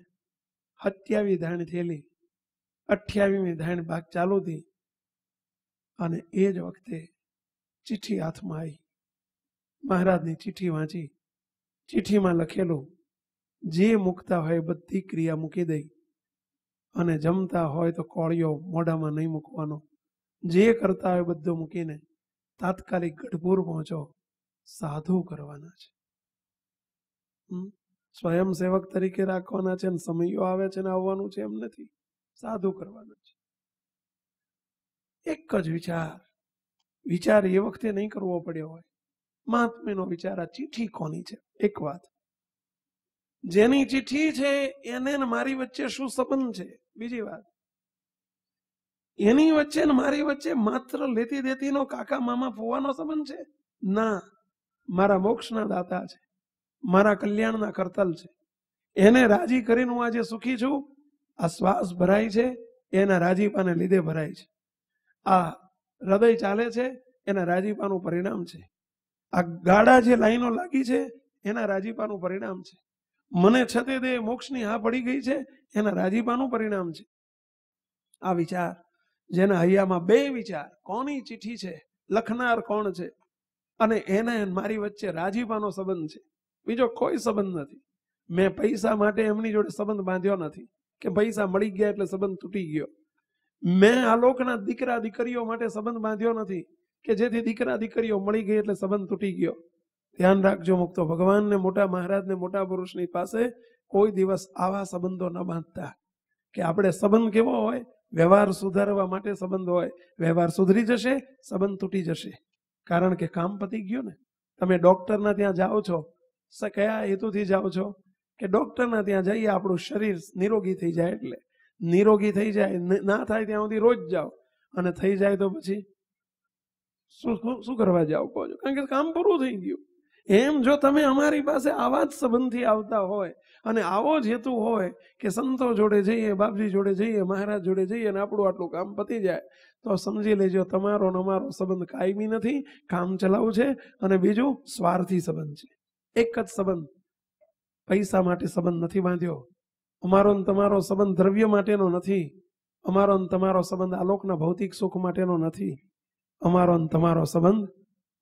હત્યાવી ધાણ થયેલી અઠ્યાવીમી ધૈણ ભાગ ચાલુ હતી અને એ જ વખતે ચિઠ્ઠી હાથમાં આવી. મહારાજની ચિઠ્ઠી વાંચી. ચિઠ્ઠીમાં લખેલું, જે મૂકતા હોય બધી ક્રિયા મૂકી દઈ અને જમતા હોય તો કોળિયો મોઢામાં નહીં મૂકવાનો. જે કરતા હોય બધું મૂકીને તાત્કાલિક ગઢપુર પહોંચો. સાધુ કરવાના છે. સ્વયંસેવક તરીકે રાખવાના છે ને સમયો આવે છે ને આવવાનું છે એમ નથી. સાધુ કરવાનું છે. એક જ વિચાર વિચાર એ વખતે નહીં કરવો પડ્યો હોય. મહાત્મ્યનો વિચાર આ ચિઠ્ઠી કોની છે? એક વાત. જેની ચીઠી છે, એને મારી વચ્ચે શું સંબંધ છે? બીજી વાત. એની વચ્ચે ને મારી વચ્ચે માત્ર લેતી દેતીનો કાકા મામા ફોવાનો સંબંધ છે? ના. મારા મોક્ષના દાતા છે. મારા કલ્યાણના કરતલ છે. એને રાજી કરીને હું આજે સુખી છું. આ શ્વાસ ભરાય છે, એના રાજીપાને લીધે ભરાય છે. આ હૃદય ચાલે છે, એના રાજીપાનું પરિણામ છે. આ ગાડા જે લાઈનો લાગી છે, એના રાજીપાનું પરિણામ છે. મને છતે તે મોક્ષની હા પડી ગઈ છે, એના રાજીપાનું પરિણામ છે. આ વિચાર, જેના હૈયામાં બે વિચાર, કોની ચિઠ્ઠી છે, લખનાર કોણ છે, અને એને મારી વચ્ચે રાજીપાનો સંબંધ છે. બીજો કોઈ સંબંધ નથી. મેં પૈસા માટે એમની જોડે સંબંધ બાંધ્યો નથી. કે પૈસા મળી ગયા એટલે સંબંધ તૂટી ગયો. મેં આ લોકના દીકરા દીકરીઓ માટે સંબંધ બાંધ્યો નથી કે જેથી દીકરા દીકરીઓ મળી ગઈ એટલે સંબંધ તૂટી ગયો. ધ્યાન રાખજો મુક્તો, ભગવાનને મોટા મહારાજને મોટા પુરુષની પાસે કોઈ દિવસ આવા સંબંધો ન બાંધતા. કે આપણે સંબંધ કેવો હોય? વ્યવહાર સુધારવા માટે સંબંધ હોય. વ્યવહાર સુધરી જશે, સંબંધ તૂટી જશે. કારણ કે કામ પતી ગયું ને. તમે ડોક્ટરના ત્યાં જાઓ છો. કયા હેતુથી જાઓ છો? કે ડૉક્ટરના ત્યાં જઈએ, આપણું શરીર નિરોગી થઈ જાય એટલે. નિરોગી થઈ જાય, ના થાય ત્યાં સુધી રોજ જાઓ. અને થઈ જાય તો પછી શું શું કરવા જાઓ કહો છો? કારણ કે કામ પૂરું થઈ ગયું. એમ જો તમે અમારી પાસે આવા જ સંબંધથી આવતા હોય અને આવો જ હેતુ હોય કે સંતો જોડે જઈએ, બાપજી જોડે જઈએ, મહારાજ જોડે જઈએ અને આપણું આટલું કામ પતી જાય, તો સમજી લેજો તમારો ને અમારો સંબંધ કાયમી નથી, કામ ચલાવું છે અને બીજું સ્વાર્થી સંબંધ છે. એક જ સંબંધ. પૈસા માટે સંબંધ નથી બાંધ્યો. અમારો ને તમારો સંબંધ દ્રવ્ય માટેનો નથી. અમારો ને તમારો સંબંધ આલોકના ભૌતિક સુખ માટેનો નથી. અમારો ને તમારો સંબંધ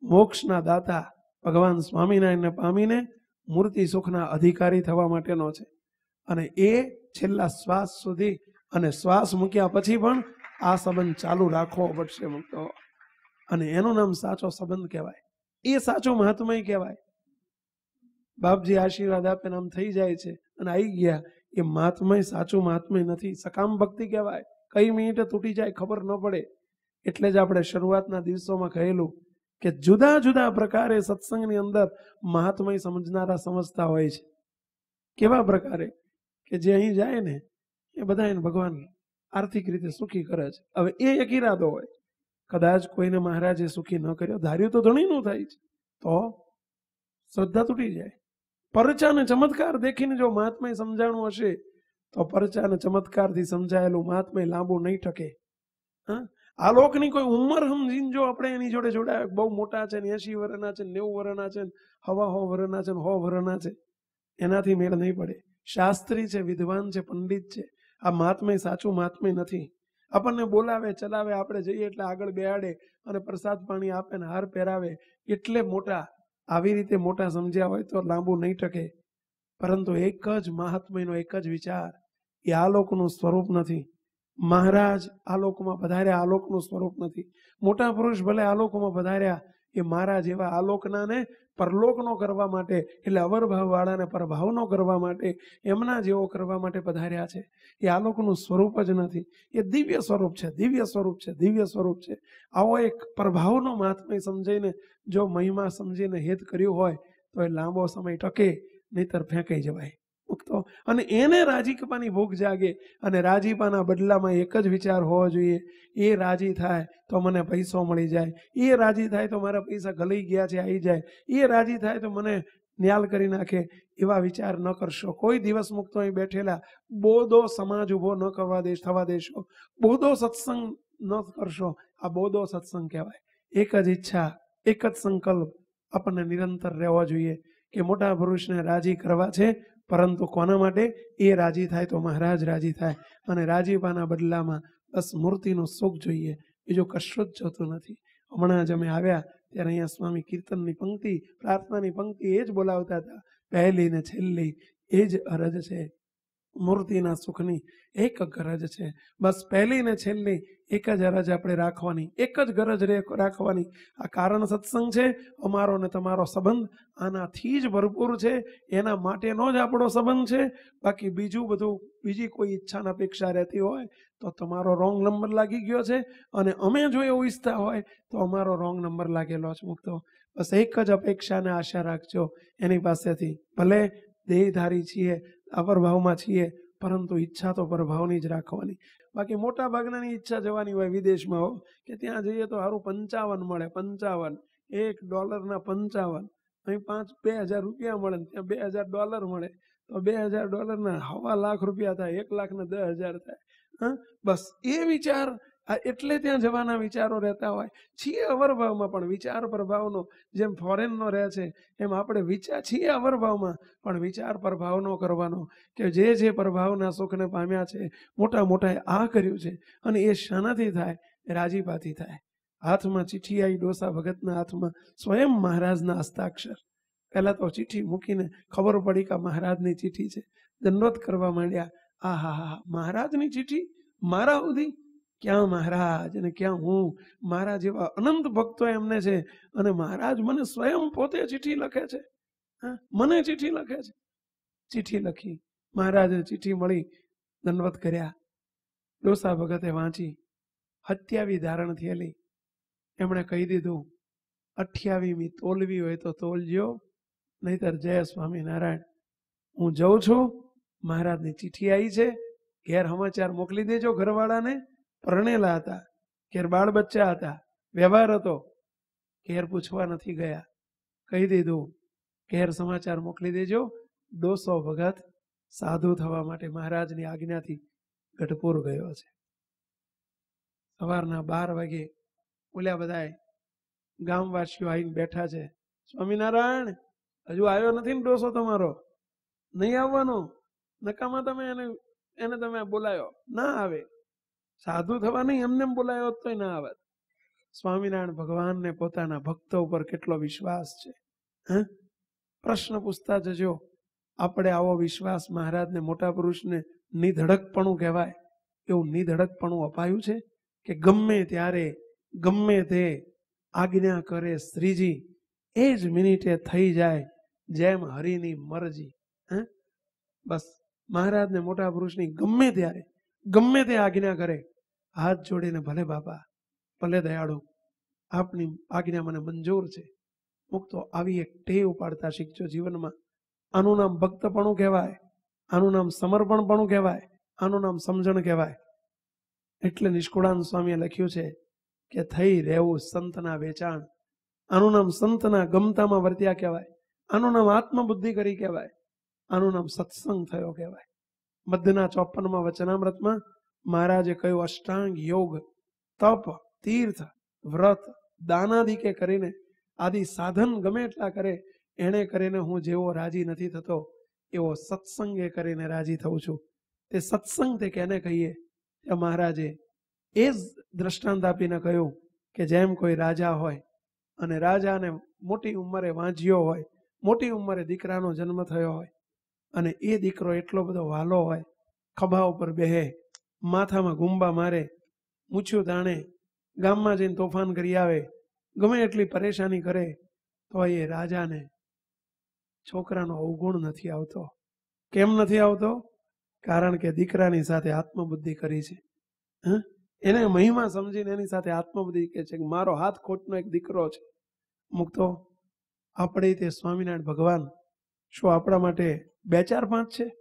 મોક્ષના દાતા ભગવાન સ્વામિનારાયણને પામીને મૂર્તિ સુખના અધિકારી થવા માટેનો છે. અને એ છેલ્લા શ્વાસ સુધી અને શ્વાસ મૂક્યા પછી પણ આ સંબંધ ચાલુ રાખવો પડશે મુક્તો અને એનું નામ સાચો સંબંધ કહેવાય. એ સાચો મહાત્મય કહેવાય. બાપજી આશીર્વાદ આપે આમ થઈ જાય છે. અને આવી ગયા. એ મહાત્મય સાચું મહાત્મય નથી. સકામ ભક્તિ કહેવાય. કઈ મિનિટે તૂટી જાય ખબર ન પડે. એટલે જ આપણે શરૂઆતના દિવસોમાં કહેલું કે જુદા જુદા પ્રકારે સત્સંગની અંદર મહાત્મય સમજનારા સમજતા હોય છે. કેવા પ્રકારે? કે જે અહીં જાય ને, એ બધા એને ભગવાન આર્થિક રીતે સુખી કરે છે. હવે એ એક ઈરાદો હોય. કદાચ કોઈને મહારાજે સુખી ન કર્યો. ધાર્યું તો ધણીનું થાય છે તો શ્રદ્ધા તૂટી જાય. પરચા અને ચમત્કાર દેખીને જો મહાત્માએ સમજાણું હશે, તો પરચા અને ચમત્કારથી સમજાયેલું મહાત્માએ લાંબુ નહીં ટકે. હા? આ લોકની કોઈ ઉંમર સમજીને જો આપણે એની જોડે જોડાય, બહુ મોટા છે ને એસી વર્ષના છે નેવું વર્ષના છે હવા હો વર્ષના છે હો વર્ષના છે, એનાથી મેળ નહીં પડે. શાસ્ત્રી છે, વિદ્વાન છે, પંડિત છે. આ મહાત્મય સાચું મહાત્મય નથી. આપણને બોલાવે, ચલાવે, આપણે જઈએ એટલે આગળ બેહાડે અને પ્રસાદ પાણી આપે ને હાર પહેરાવે. એટલે મોટા આવી રીતે મોટા સમજ્યા હોય તો લાંબુ નહીં ટકે. પરંતુ એક જ મહાત્મયનો એક જ વિચાર, એ આ લોકનું સ્વરૂપ નથી. મહારાજ આ લોકમાં પધાર્યા, આ સ્વરૂપ નથી. મોટા પુરુષ ભલે આ લોકમાં પધાર્યા, એ મારા જેવા આલોકના ને પરલોકનો કરવા માટે એટલે અવરભાવવાળાને પરભાવનો કરવા માટે એમના જેવો કરવા માટે પધાર્યા છે. એ આલોકનું સ્વરૂપ જ નથી. એ દિવ્ય સ્વરૂપ છે, દિવ્ય સ્વરૂપ છે, દિવ્ય સ્વરૂપ છે. આવો એક પ્રભાવનો મહાત્મય સમજીને જો મહિમા સમજીને હેત કર્યું હોય તો એ લાંબો સમય ટકે, નહીતર ફેંકાઈ જવાય. મુક્તો અને એને રાજીપાની ભૂખ જાગે અને રાજીપાના બદલામાં એક જ વિચાર હોવો જોઈએ. એ રાજી થાય તો મને પૈસો મળી જાય. એ રાજી થાય તો મારા પૈસા ગલી ગયા છે આવી જાય. એ રાજી થાય તો મને ન્યાલ કરી નાખે. એવા વિચાર ન કરશો. કોઈ દિવસ મુક્તો અહીં બેઠેલા બોધો સમાજ ઊભો ન કરવા દેશ, થવા દેશો. બોધો સત્સંગ ન કરશો. આ બોધો સત્સંગ કહેવાય. એક જ ઈચ્છા, એક જ સંકલ્પ આપણને નિરંતર રહેવો જોઈએ કે મોટા પુરુષને રાજી કરવા છે પરંતુ કોના માટે? એ રાજી થાય તો મહારાજ રાજી થાય. અને રાજીપાના બદલામાં બસ મૂર્તિનું સુખ જોઈએ. બીજું કશું જ જોતું નથી. હમણાં જ અમે આવ્યા ત્યારે અહીંયા સ્વામી કીર્તનની પંક્તિ, પ્રાર્થનાની પંક્તિ એ જ બોલાવતા હતા. પહેલી ને છેલ્લી એ જ અરજ છે. મૂર્તિના સુખની એક ગરજ છે. બસ પહેલી ને છેલ્લી એક જ અરજ આપણે રાખવાની, એક જ ગરજ રાખવાની. આ કારણ સત્સંગ છે, અમારો ને તમારો સંબંધ આનાથી જ ભરપૂર છે, એના માટેનો જ આપણો સંબંધ છે. બાકી બીજું બધું, બીજી કોઈ ઈચ્છાના અપેક્ષા રહેતી હોય તો તમારો રોંગ નંબર લાગી ગયો છે અને અમે જો એવું ઈચ્છતા હોય તો અમારો રોંગ નંબર લાગેલો છે મુકતો. બસ એક જ અપેક્ષાને આશા રાખજો. એની પાસેથી ભલે દેહધારી છીએ અપરભાવમાં છીએ, પરંતુ ઈચ્છા તો પરભાવની જ રાખવાની. બાકી મોટા ભાગનાની ઈચ્છા જવાની હોય વિદેશમાં હો, કે ત્યાં જઈએ તો સારું પંચાવન મળે, પંચાવન, એક ડોલરના પંચાવન, અહીં પાંચ, બે હજાર રૂપિયા મળે ત્યાં બે હજાર ડોલર મળે, તો બે હજાર ડોલરના હવા લાખ રૂપિયા થાય, એક લાખના દસ હજાર થાય, હા? બસ, એ વિચાર આ એટલે ત્યાં જવાના વિચારો રહેતા હોય. છીએ અવરભાવમાં પણ વિચાર પ્રભાવનો, જેમ ફોરેનનો રહે છે, એમ આપણે વિચાર છીએ અવરભાવમાં પણ વિચાર પ્રભાવનો કરવાનો કે જે જે પ્રભાવના સુખને પામ્યા છે, મોટા મોટાએ આ કર્યું છે અને એ શાનાથી થાય રાજીપાથી થાય. હાથમાં ચિઠ્ઠી આવી ડોસા ભગતના હાથમાં સ્વયં મહારાજના હસ્તાક્ષર. પહેલાં તો ચિઠ્ઠી મૂકીને ખબર પડી કે મહારાજની ચિઠ્ઠી છે. દંડોત કરવા માંડ્યા આ હા હા મહારાજની ચિઠ્ઠી મારા સુધી ક્યાં મહારાજ અને ક્યાં હું? મારા જેવા અનંત ભક્તો એમને છે અને મહારાજ મને સ્વયં પોતે ચિઠ્ઠી લખે છે. મને ચિઠ્ઠી લખે છે. ચિઠ્ઠી લખી મહારાજે ચિઠ્ઠી મળી, દંડવત કર્યા. ડોસા ભગતે વાંચી, હત્યાવી ધારણ થયેલી. એમણે કહી દીધું, અઠ્યાવીમી તોલવી હોય તો તોલજો, નહીતર જય સ્વામિનારાયણ. હું જઉં છું, મહારાજની ચિઠ્ઠી આવી છે, ઘેર સમાચાર મોકલી દેજો ઘરવાળાને. પરણેલા હતા. ઘેર બાળ બચ્ચા હતા. વ્યવહાર હતો. ઘેર પૂછવા નથી ગયા. કહી દીધું. ઘેર સમાચાર મોકલી દેજો. દોસો ભગત સાધુ થવા માટે મહારાજની આજ્ઞાથી ગઢપુર ગયો છે. સવારના બાર વાગે ઓલ્યા બધાએ, ગામવાસીઓ આવીને બેઠા છે. સ્વામિનારાયણ, હજુ આવ્યો નથી ને ડોસો તમારો? નહીં આવવાનો? નકામાં તમે એને એને તમે બોલાયો? ના આવે. સાધુ થવા નહીં, એમને બોલાયો તોય ના આવત સ્વામિનારાયણ ભગવાનને પોતાના ભક્તો ઉપર કેટલો વિશ્વાસ છે, હે? પ્રશ્ન પૂછતા જજો, આપણે આવો વિશ્વાસ મહારાજને, મોટા પુરુષને નિધડકપણું કહેવાય? એવું નિધડકપણું અપાયું છે? કે ગમે ત્યારે, ગમે તે આજ્ઞા કરે શ્રીજી એ જ મિનિટે થઈ જાય જેમ હરિની મરજી, હે? બસ, મહારાજને, મોટા પુરુષની ગમે ત્યારે ગમે તે આજ્ઞા કરે, હાથ જોડીને ભલે બાપા, ભલે દયાળુ, આપની આજ્ઞા મને મંજૂર છે. મુક્તો આવી એક ટેવ પાડતા શીખજો જીવનમાં. આનું નામ ભક્તપણું કહેવાય, આનું નામ સમર્પણપણું કહેવાય, આનું નામ સમજણ કહેવાય. એટલે નિષ્કુળાન સ્વામીએ લખ્યું છે કે થઈ રહેવું સંતના વેચાણ. આનું નામ સંતના ગમતામાં વર્ત્યા કહેવાય. આનું નામ આત્મબુદ્ધિ કરી કહેવાય. આનું નામ સત્સંગ થયો કહેવાય. મધ્યના ચોપનમાં વચનામૃતમાં મહારાજે કહ્યું, અષ્ટાંગ યોગ, તપ, તીર્થ, વ્રત, દાનાદિકે કરીને આદિ સાધન ગમે એટલા કરે, એણે કરીને હું જેવો રાજી નથી થતો, એવો સત્સંગે કરીને રાજી થઉં છું. તે સત્સંગ તે કેને કહીએ? તે મહારાજે એ જ દ્રષ્ટાંત આપીને કહ્યું કે જેમ કોઈ રાજા હોય અને રાજાને મોટી ઉંમરે વાંચ્યો હોય, મોટી ઉંમરે દીકરાનો જન્મ થયો હોય અને એ દીકરો એટલો બધો વાલો હોય, ખભા ઉપર બેહે, માથામાં ગુંબા મારે મૂછ્યું તાણે, ગામમાં જઈને તોફાન કરી આવે, ગમે એટલી પરેશાની કરે, તો એ રાજાને છોકરાનો અવગુણ નથી આવતો. કેમ નથી આવતો? કારણ કે દીકરાની સાથે આત્મબુદ્ધિ કરી છે. હા? એને મહિમા સમજીને એની સાથે આત્મબુદ્ધિ કે છે કે મારો હાથ ખોટનો એક દીકરો છે. મુક્તો, આપણે તે સ્વામિનારાયણ ભગવાન શું આપણા માટે બે ચાર પાંચ છે?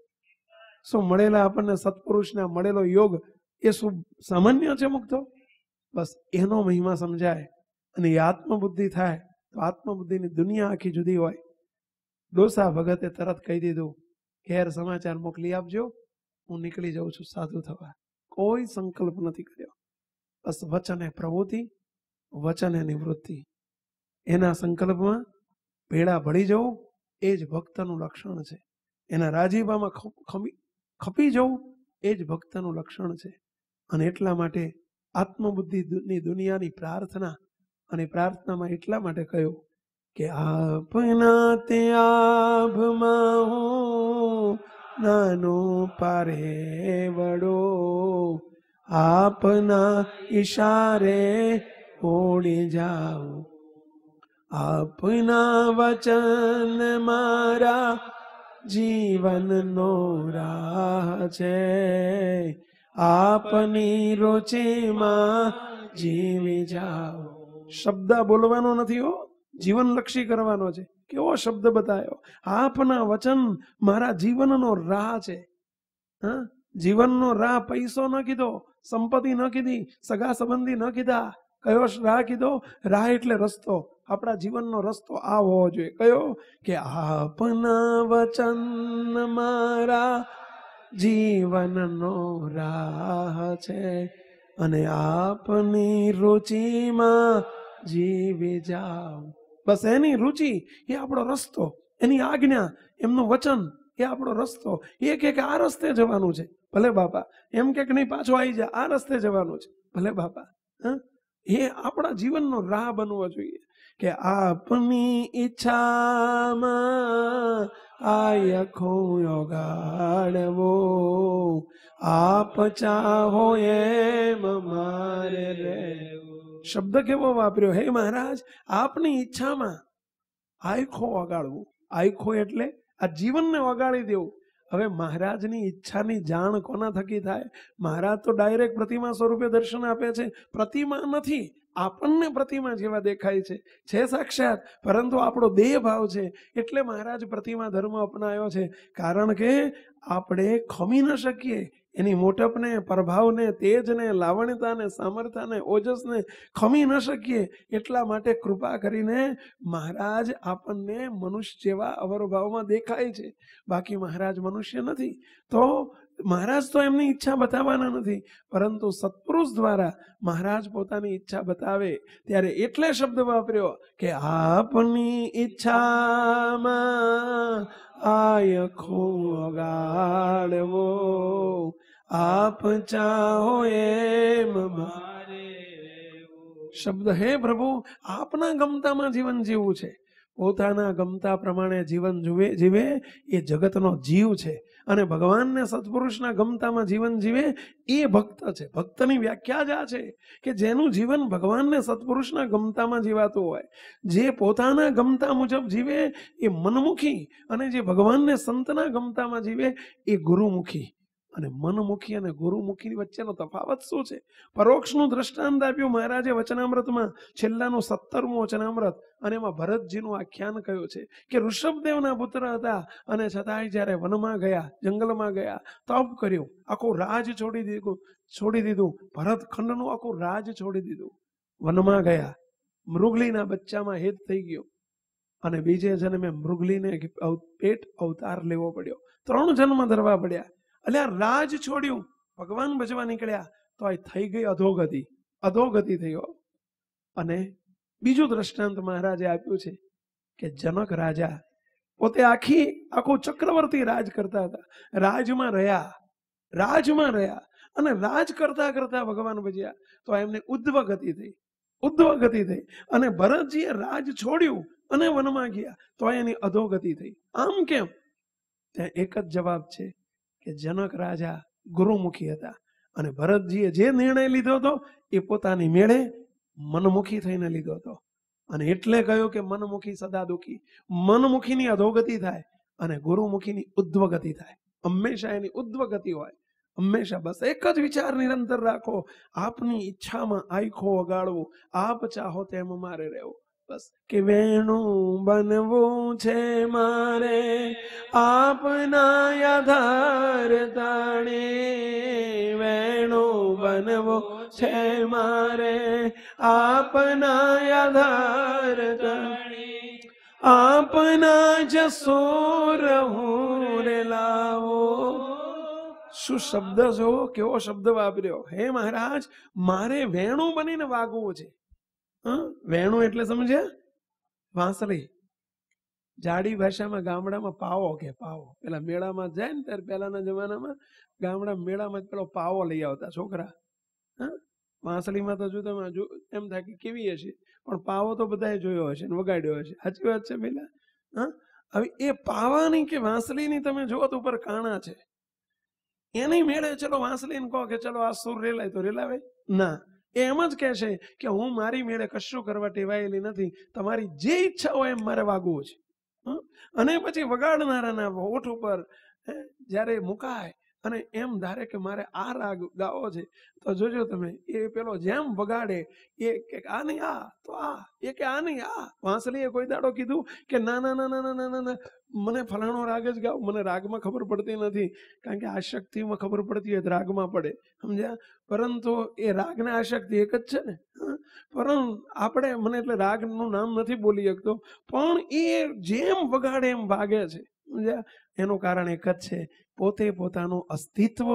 શું મળેલા આપણને સત્પુરુષના મળેલો યોગ એ શું સામાન્ય છે મુક્તો બસ એનો મહિમા સમજાય અને એ આત્મબુદ્ધિ થાય તો આત્મબુદ્ધિની દુનિયા આખી જુદી હોય. ડોસા ભગતે તરત કહી દીધું, ઘેર સમાચાર મોકલી આપજો, હું નીકળી જાઉં છું સાધુ થવા. કોઈ સંકલ્પ નથી કર્યો. બસ વચન એ પ્રવૃત્તિ, વચન એ નિવૃત્તિ. એના સંકલ્પમાં ભેળા ભળી જવું એ જ ભક્તનું લક્ષણ છે. એના રાજીબામાં ખપી જવું એ જ ભક્તનું લક્ષણ છે. અને એટલા માટે આત્મબુદ્ધિની દુનિયાની પ્રાર્થના અને પ્રાર્થનામાં એટલા માટે કહ્યું કે આપના તે આભમાં હું નાનો પારે વડો, આપના ઈશારે ઓડી જાઉં આપના વચન મારા જીવનનો રાહ છે. આપની રૂચિમાં જીવી જાઓ. શબ્દ બોલવાનો નથી હો. જીવનલક્ષી કરવાનો છે. કેવો શબ્દ બતાવ્યો? આપના વચન મારા જીવનનો રાહ છે. હા? જીવનનો રાહ પૈસો ન કીધો, સંપત્તિ ન કીધી, સગા સંબંધી ન કીધા. કયો રાહ કીધો? રાહ એટલે રસ્તો. આપણા જીવનનો રસ્તો આ હોવો જોઈએ. કયો? કે આપના વચન મારા જીવનનો રાહ છે અને આપની રુચિમાં જીવી જાઓ બસ એની રુચિ એ આપણો રસ્તો, એની આજ્ઞા, એમનું વચન એ આપણો રસ્તો. એ કે આ રસ્તે જવાનું છે. ભલે બાપા, એમ કે નહીં પાછો આવી જા, આ રસ્તે જવાનું છે. ભલે બાપા એ આપણા જીવનનો રાહ બનવો જોઈએ. કે આપની ઈચ્છામાં આયખો યોગાડવો આપ ચાહો એમ મારે રહેવું. શબ્દ કેવો વાપર્યો? હે મહારાજ, આપની ઈચ્છામાં આયખો વગાડવું આયખો એટલે આ જીવનને વગાડી દેવું. હવે મહારાજની ઈચ્છાની જાણ કોના થકી થાય? મહારાજ તો ડાયરેક્ટ પ્રતિમા સ્વરૂપે દર્શન આપે છે. પ્રતિમા નથી આપણને પ્રતિમા જેવા દેખાય છે. છે સાક્ષાત, પરંતુ આપણો દેહ ભાવ છે. એટલે મહારાજ પ્રતિમા ધર્મ અપનાયો છે. કારણ કે આપણે ખમી ન શકીએ. એની મોટપને, પ્રભાવને, તેજને, લાવણ્યતાને, સામર્થ્યને, ઓજસને ખમી ન શકીએ. એટલા માટે કૃપા કરીને મહારાજ આપણને મનુષ્ય જેવા અવરભાવમાં દેખાય છે. બાકી મહારાજ મનુષ્ય નથી. તો મહારાજ તો એમની ઈચ્છા બતાવવાના નથી, પરંતુ સત્પુરુષ દ્વારા મહારાજ પોતાની ઈચ્છા બતાવે, ત્યારે એટલે શબ્દ વાપર્યો કે આપની ઈચ્છામાં આયખો ગાળવો આપ ચાહો એમ શબ્દ હે પ્રભુ, આપના ગમતામાં જીવન જીવવું છે. પોતાના ગમતા પ્રમાણે જીવન જુએ, જીવે, એ જગતનો જીવ છે. અને ભગવાનને સત્પુરુષના ગમતામાં જીવન જીવે એ ભક્ત છે. ભક્તની વ્યાખ્યા જ આ છે કે જેનું જીવન ભગવાનને સત્પુરુષના ગમતામાં જીવાતું હોય. જે પોતાના ગમતા મુજબ જીવે એ મનમુખી અને જે ભગવાનને સંતના ગમતામાં જીવે એ ગુરુમુખી. અને મનમુખી અને ગુરુમુખીની વચ્ચેનો તફાવત શું છે? પરોક્ષનું દ્રષ્ટાંત આપ્યું મહારાજે વચનામૃતમાં. છેલ્લાનું સત્તરમું વચનામૃત. અને એમાં ભરતજીનું આખ્યાન કહ્યું છે? કે ઋષભદેવના પુત્ર હતા. અને છતાંય જ્યારે વનમાં ગયા, જંગલમાં ગયા, તપ કર્યું, આખું રાજ છોડી દીધું છોડી દીધું. ભરત ખંડનું આખું રાજ છોડી દીધું. વનમાં ગયા. મૃગલીના બચ્ચામાં હેત થઈ ગયો. અને બીજે જન્મે મૃગલીને પેટ અવતાર લેવો પડ્યો. ત્રણ જન્મ ધરવા પડ્યા. એટલે આ રાજ છોડ્યું. ભગવાન ભજવા નીકળ્યા. તો આ થઈ ગઈ અધોગતિ. અધોગતિ થયો અને બીજું દ્રષ્ટાંત મહારાજે આપ્યું છે કે જનક રાજા પોતે આખી, આખું ચક્રવર્તી રાજ કરતા હતા. રાજમાં રહ્યા. રાજમાં રહ્યા. અને રાજ કરતા કરતા ભગવાન ભજ્યા. તો એમને ઉદ્ધવ ગતિ થઈ. ઉદ્ધવ ગતિ થઈ. અને ભરતજીએ રાજ છોડ્યું અને વનમાં ગયા. તો એની અધોગતિ થઈ. આમ કેમ? ત્યાં એક જ જવાબ છે. કે જનક રાજા ગુરુમુખી હતા. અને ભરતજીએ જે નિર્ણય લીધો હતો, એ પોતાની મેળે મનમુખી થઈને લીધો હતો. અને એટલે કહ્યું કે મનમુખી સદા દુખી. મનમુખીની અધોગતિ થાય અને ગુરુમુખીની ઉદ્ધવગતિ થાય. હંમેશા એની ઉદ્વગતિ હોય. હંમેશા બસ એક જ વિચાર નિરંતર રાખો. આપની ઈચ્છામાં આખો વગાડવું. આપ ચાહો તેમ મારે રહેવું. બસ. કે વેણું બનવું છે મારે આપના આધાર તાણે. વેણું બનવું છે મારે આપના આધાર તાણે. આપના જસોર હું રે લાવો. શું શબ્દ જો કેવો શબ્દ વાપર્યો? હે મહારાજ, મારે વેણું બનીને વાગવું છે. વેણું એટલે સમજ્યા? વાંસળી. જાડી ભાષામાં ગામડામાં પાવો કે પાવો. પેલા મેળામાં જાય ને ત્યારે પહેલાના જમાનામાં ગામડા મેળામાં પેલો પાવો લઈ આવતા છોકરા. હા? વાંસળીમાં તો જો તમે જો એમ થાય કે કેવી હશે? પણ પાવો તો બધાએ જોયો હશે ને વગાડ્યો હશે. સાચી વાત છે પેલા હા? હવે એ પાવાની કે વાંસળીની તમે જુઓ તો ઉપર કાણા છે. એની મેળે ચલો વાંસળીને કહો કે ચલો આ સુર રેલાય તો રેલાવે? ના. એમ જ કહે છે કે હું મારી મેળે કશું કરવા ટેવાયેલી નથી. તમારી જે ઈચ્છા હોય એમ મારે વાગવું છે. અને પછી વગાડનારાના હોઠ ઉપર જ્યારે મુકાય અને એમ ધારે કે મારે આ રાગ ગાવો છે, તો જોજો તમે, એ પેલો જેમ વગાડે, એ કે આ નહીં, આ, તો આ, એ કે આ નહીં, આ વાંસળીએ કોઈ દાડો કીધું કે ના ના ના ના ના ના ના મને ફલાણો રાગ જ ગાવ, મને રાગમાં ખબર પડતી નથી, કારણ કે આશક્તિમાં ખબર પડતી હોય રાગમાં પડે, સમજ્યા? પરંતુ એ રાગને આશક્તિ એક જ છે ને? પરંતુ આપણે, મને એટલે રાગનું નામ નથી બોલી શકતો, પણ એ જેમ વગાડે એમ વાગે છે, સમજ્યા? એનું કારણ એક જ છે, પોતે પોતાનું અસ્તિત્વ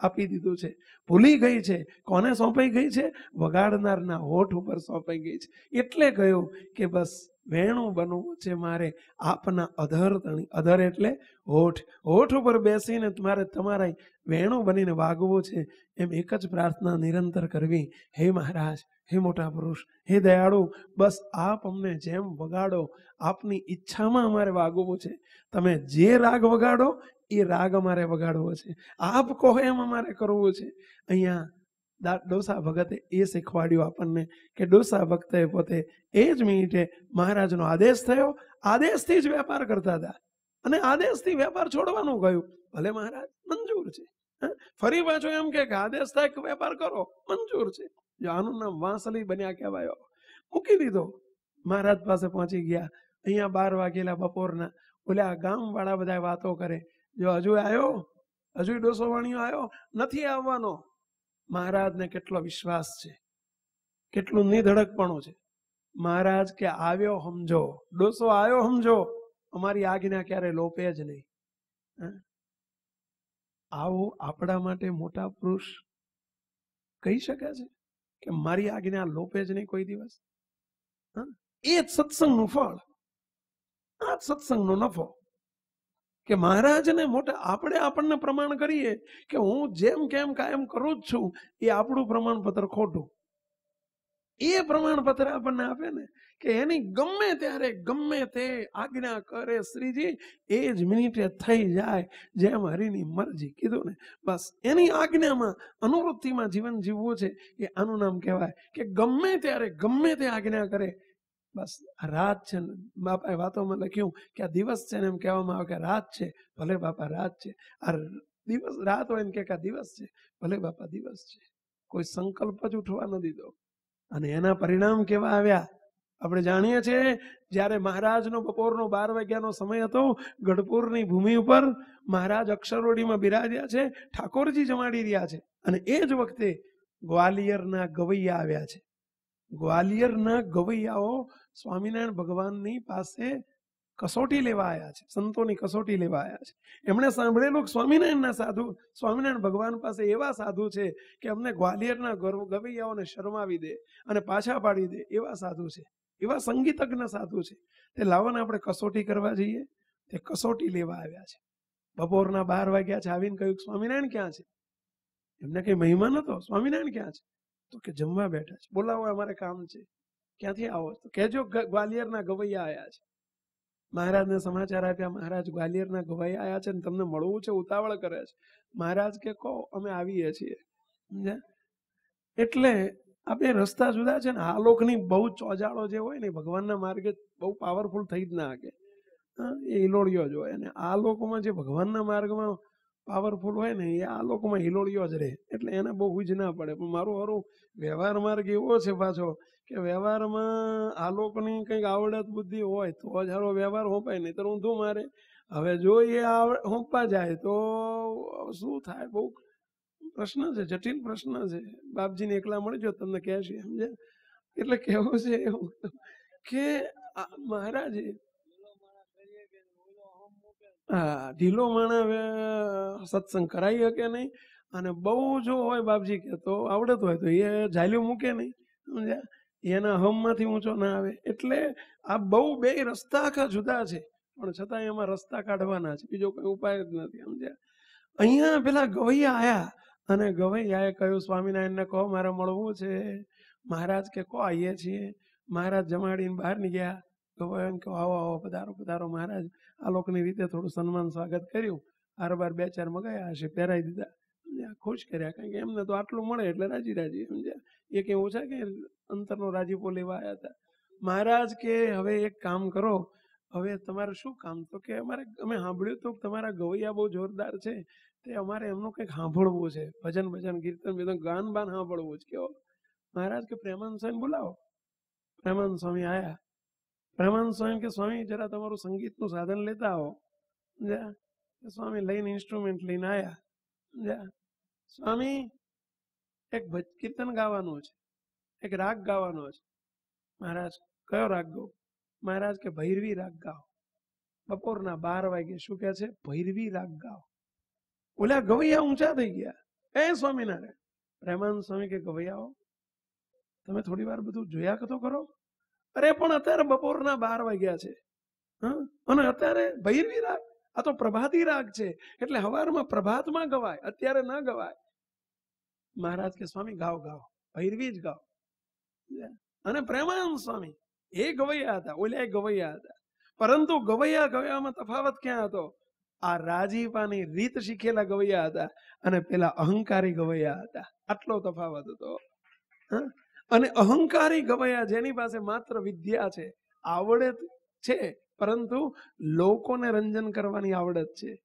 આપી દીધું છે, ભૂલી ગઈ છે, કોને સોંપાઈ ગઈ છે? વગાડનારના હોઠ ઉપર સોંપાઈ ગઈ છે, એટલે કહ્યું કે બસ વેણું બનવું છે મારે આપના અધર તણી, અધર એટલે હોઠ. હોઠ ઉપર બેસીને મારે તમારા વેણું બનીને વાગવું છે એમ એક જ પ્રાર્થના નિરંતર કરવી. હે મહારાજ, હે મોટા પુરુષ, હે દયાળુ, બસ આપ અમને જેમ વગાડો, આપની ઈચ્છામાં અમારે વાગવું છે. તમે જે રાગ વગાડો, એ રાગ અમારે વગાડવો છે. આપ કહો એમ અમારે કરવું છે. અહીંયા ડોસા ભગતે એ શીખવાડ્યું આપણને કે ડોસા ભક્તે પોતે એ જ મિનિટે મહારાજનો આદેશ થયો. આદેશથી જ વેપાર કરતા હતા. અને આદેશથી વેપાર છોડવાનું કહ્યું ભલે મહારાજ, મંજૂર છે. ફરી પાછું એમ કે આદેશ થાય કે વેપાર કરો. મંજૂર છે. જો આનું નામ વાંસલી બન્યા કહેવાયો મૂકી દીધો. મહારાજ પાસે પહોંચી ગયા. અહીંયા બાર વાગેલા બપોરના. ઓલા ગામ વાળા બધા વાતો કરે. જો હજુ આવ્યો? હજુ ડોસો વાણીઓ આવ્યો? નથી આવવાનો. મહારાજને કેટલો વિશ્વાસ છે, કેટલું નિધડકપણું છે. મહારાજ કે, આવ્યો સમજો ડોસો, આવ્યો સમજો અમારી આજ્ઞા ક્યારે લોપે જ નહીં. આવું આપણા માટે મોટા પુરુષ કહી શકે છે કે, મારી આજ્ઞા લોપે જ નહીં કોઈ દિવસ. એ જ સત્સંગનું ફળ. આ જ સત્સંગનો નફો. કે મહારાજને મોટા આપણે આપણને પ્રમાણ કરીએ કે હું જેમ કેમ કાયમ કરું જ છું, એ આપણું પ્રમાણપત્ર ખોટું. એ પ્રમાણપત્ર આપણને આપે ને કે એની ગમે ત્યારે, ગમે તે આજ્ઞા કરે શ્રીજી, એ જ મિનિટે થઈ જાય, જેમ હરિની મરજી કીધું ને. બસ એની આજ્ઞામાં, અનુવૃત્તિમાં જીવન જીવવું છે, એ આનું નામ કહેવાય કે ગમે ત્યારે, ગમે તે આજ્ઞા કરે બસ રાત છે બાપાએ વાતોમાં લખ્યું કે આ દિવસ છે ને એમ કહેવામાં આવે કે રાત છે, ભલે બાપા રાત છે. આ દિવસ, રાત હોય એમ કે આ દિવસ છે, ભલે બાપા દિવસ છે. કોઈ સંકલ્પ જ ઉઠવા ન દીધો અને એના પરિણામ કેવા આવ્યા? આપણે જાણીએ છીએ, જ્યારે મહારાજનો બપોરનો બાર વાગ્યાનો સમય હતો, ગઢપુરની ભૂમિ ઉપર મહારાજ અક્ષરોડીમાં બિરાજ્યા છે, ઠાકોરજી જમાડી રહ્યા છે. અને એ જ વખતે ગ્વાલિયરના ગવૈયા આવ્યા છે. ગ્વાલિયરના ગવૈયાઓ સ્વામિનારાયણ ભગવાનની પાસે કસોટી લેવા આવ્યા છે સંતોની કસોટી લેવા આવ્યા છે એમણે સાંભળેલું સ્વામિનારાયણના સાધુ સ્વામિનારાયણ ભગવાન પાસે એવા સાધુ છે કે અમને ગ્વાલિયરના ગવૈયાઓને શરમાવી દે અને પાછા પાડી દે એવા સાધુ છે એવા સંગીતજ્ઞ સાધુ છે તે લાવોને આપણે કસોટી કરવા જઈએ તે કસોટી લેવા આવ્યા છે બપોરના બાર વાગ્યા છે, આવીને કહ્યું સ્વામિનારાયણ ક્યાં છે? એમને કઈ મહિમા નતો સ્વામિનારાયણ ક્યાં છે? તો કે જમવા બેઠા છે. બોલાવો, અમારે કામ છે. ક્યાંથી આવો? તો કહેજો ગ્વાલિયરના ગવૈયા આવ્યા છે. મહારાજને સમાચાર આપ્યા, મહારાજ ગ્વાલિયરના ગવૈયા આવ્યા છે ને તમને મળવું છે, ઉતાવળ કરે છે. મહારાજ કે, કહો, અમે આવીએ છીએ. સમજ્યા? એટલે આ બે રસ્તા જુદા છે ને, આ લોકની બહુ ચોજાળો જે હોય ને ભગવાનના માર્ગે બહુ પાવરફુલ થઈ જ ના શકે. એ ઇલોડિયો જ હોય અને આ લોકોમાં જે ભગવાનના માર્ગમાં પાવરફુલ હોય ને, એ આ લોકોમાં હિલોળિયો જ રહે. એટલે એને બહુ ઉજ ના પડે. પણ મારો હારું વ્યવહાર માર્ગ એવો છે પાછો કે વ્યવહારમાં આ લોકોની કંઈક આવડત બુદ્ધિ હોય તો જ હારો વ્યવહાર હોંપાય. નહીં તો ઊંધું મારે. હવે જો એ હોંપા જાય તો શું થાય? બહુ પ્રશ્ન છે, જટિલ પ્રશ્ન છે. બાપજીને એકલા મળજો, તમને કહે છે સમજે એટલે કેવું છે? એવું કે મહારાજે હા, ઢીલો માણા સત્સંગ કરાવી શકે નહીં. અને બહુ જો હોય બાપજી કે તો આવડત હોય, તો એ ઝાલ્યું મૂકે નહીં. સમજ્યા? એના હમમાંથી ઊંચો ના આવે. એટલે આ બહુ બે રસ્તા આખા જુદા છે. પણ છતાં એમાં રસ્તા કાઢવાના છે. બીજો કોઈ ઉપાય જ નથી, સમજ્યા? અહીંયા પેલા ગવૈયા આવ્યા અને ગવૈયાએ કહ્યું, સ્વામિનારાયણને કહો, મારે મળવું છે. મહારાજ કે કહો આવીએ છીએ? મહારાજ જમાડીને બહાર નીકળ્યા. ગવૈયાને કહો આવો આવો, પધારો પધારો, મહારાજ. આ લોકોની રીતે થોડું સન્માન સ્વાગત કર્યું. આરબાર બે ચાર મગાયા હશે પહેરાવી દીધા. ખુશ કર્યા, કારણ કે એમને તો આટલું મળે એટલે રાજી રાજી, સમજ્યા? એ કઈ ઓછા કે અંતરનો રાજીપો લેવા આવ્યા હતા. મહારાજ કે, હવે એક કામ કરો, હવે તમારે શું કામ? તો કે, અમારે, અમે સાંભળ્યું તો તમારા ગવૈયા બહુ જોરદાર છે, તે અમારે એમનું કંઈક સાંભળવું છે, ભજન ભજન કીર્તન બધું ગાન બાન સાંભળવું છે. કેવો મહારાજ કે પ્રેમાનંદ સ્વામી, બોલાવો. પ્રેમાનંદ સ્વામી આયા. પ્રેમાનંદ સ્વામી કે, સ્વામી, જરા તમારું સંગીતનું સાધન લેતા આવો. જા. સ્વામી લઈને ઇન્સ્ટ્રુમેન્ટ લઈને આવ્યા જા. સ્વામી, એક કીર્તન ગાવાનું છે. એક રાગ ગાવાનો છે. મહારાજ, કયો રાગ ગાવ? મહારાજ કે, ભૈરવી રાગ ગાઓ. બપોરના બાર વાગે શું કે છે? ભૈરવી રાગ ગાઓ. ઓલા ગવૈયા ઊંચા થઈ ગયા. એ સ્વામિનારાયણ. પ્રેમાનંદ સ્વામી કે, ગવૈયાઓ, તમે થોડી વાર બધું જોયા તો કરો અરે, પણ અત્યારે બપોરના બાર વાગ્યા છે. હા? અને અત્યારે ભૈરવી રાગ, આ તો પ્રભાતી રાગ છે. એટલે હવારમાં પ્રભાતમાં ગવાય, અત્યારે ન ગવાય. મહારાજ કે, સ્વામી ગાવ ગાવ ભૈરવી જ ગાવ અને પ્રેમાનંદ સ્વામી, એ ગવૈયા હતા, ઓલા ગવૈયા હતા. પરંતુ ગવૈયા ગવૈયામાં તફાવત ક્યાં હતો? આ રાજીપાની રીત શીખેલા ગવૈયા હતા અને પેલા અહંકારી ગવૈયા હતા. આટલો તફાવત હતો. અને અહંકારી ગવૈયા જેની પાસે માત્ર વિદ્યા છે, આવડત છે, પરંતુ લોકોને રંજન કરવાની આવડત છે.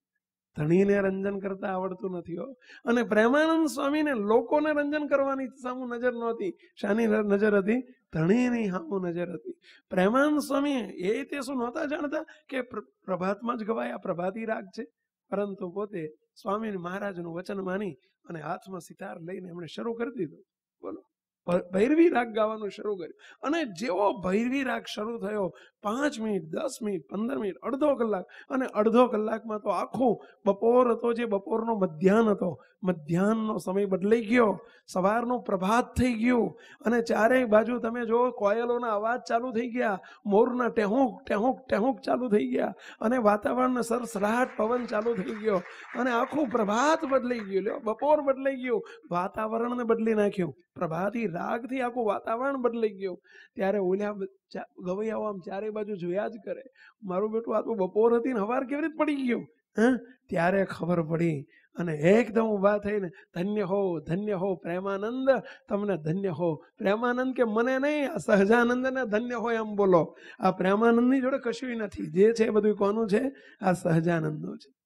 ધણીને રંજન કરતા આવડતું નથી હો. અને પ્રેમાનંદ સ્વામીને લોકોને રંજન કરવાની સામુ નજર નહોતી. શાની નજર હતી? ધણીની સામુ નજર હતી. પ્રેમાનંદ સ્વામી એ તે શું નહોતા જાણતા કે પ્રભાતમાં જ ગવાયા? પ્રભાતી રાગ છે? પરંતુ પોતે સ્વામી મહારાજનું વચન માની અને હાથમાં સિતાર લઈને એમણે શરૂ કરી દીધું. બોલો. ભૈરવી રાગ ગાવાનું શરૂ કર્યું. અને જેવો ભૈરવી રાગ શરૂ થયો પાંચ મિનિટ, દસ મિનિટ, પંદર મિનિટ, અડધો કલાક. અને અડધો કલાકમાં તો આખું બપોર હતો જે બપોરનો મધ્યાહન હતો. મધ્યાહનનો સમય બદલાઈ ગયો. સવારનું પ્રભાત થઈ ગયું. અને ચારેય બાજુ તમે જો કોયલોના અવાજ ચાલુ થઈ ગયા. મોરના ટેહુંક ટેહુંક ટેહુંક ચાલુ થઈ ગયા. અને વાતાવરણ સરસરાટ પવન ચાલુ થઈ ગયો. અને આખું પ્રભાત બદલાઈ ગયું. લ્યો, બપોર બદલાઈ ગયું. વાતાવરણને બદલી નાખ્યું. પ્રભાતી રાગથી આખું વાતાવરણ બદલાઈ ગયું. ત્યારે ઓલ્યા ગવૈયાઓ આમ ચારે બાજુ જોયા જ કરે. મારું બેટું આ તો બપોર હતી ને હવાર કેવી રીતે પડી ગયું? હા? ત્યારે ખબર પડી અને એકદમ ઊભા થઈને, ધન્ય હો ધન્ય હો, પ્રેમાનંદ, તમને ધન્ય હો. પ્રેમાનંદ કે, મને નહીં, આ સહજાનંદ ને ધન્ય હોય એમ બોલો. આ પ્રેમાનંદની જોડે કશું નથી. જે છે બધું કોનું છે? આ સહજાનંદનું છે.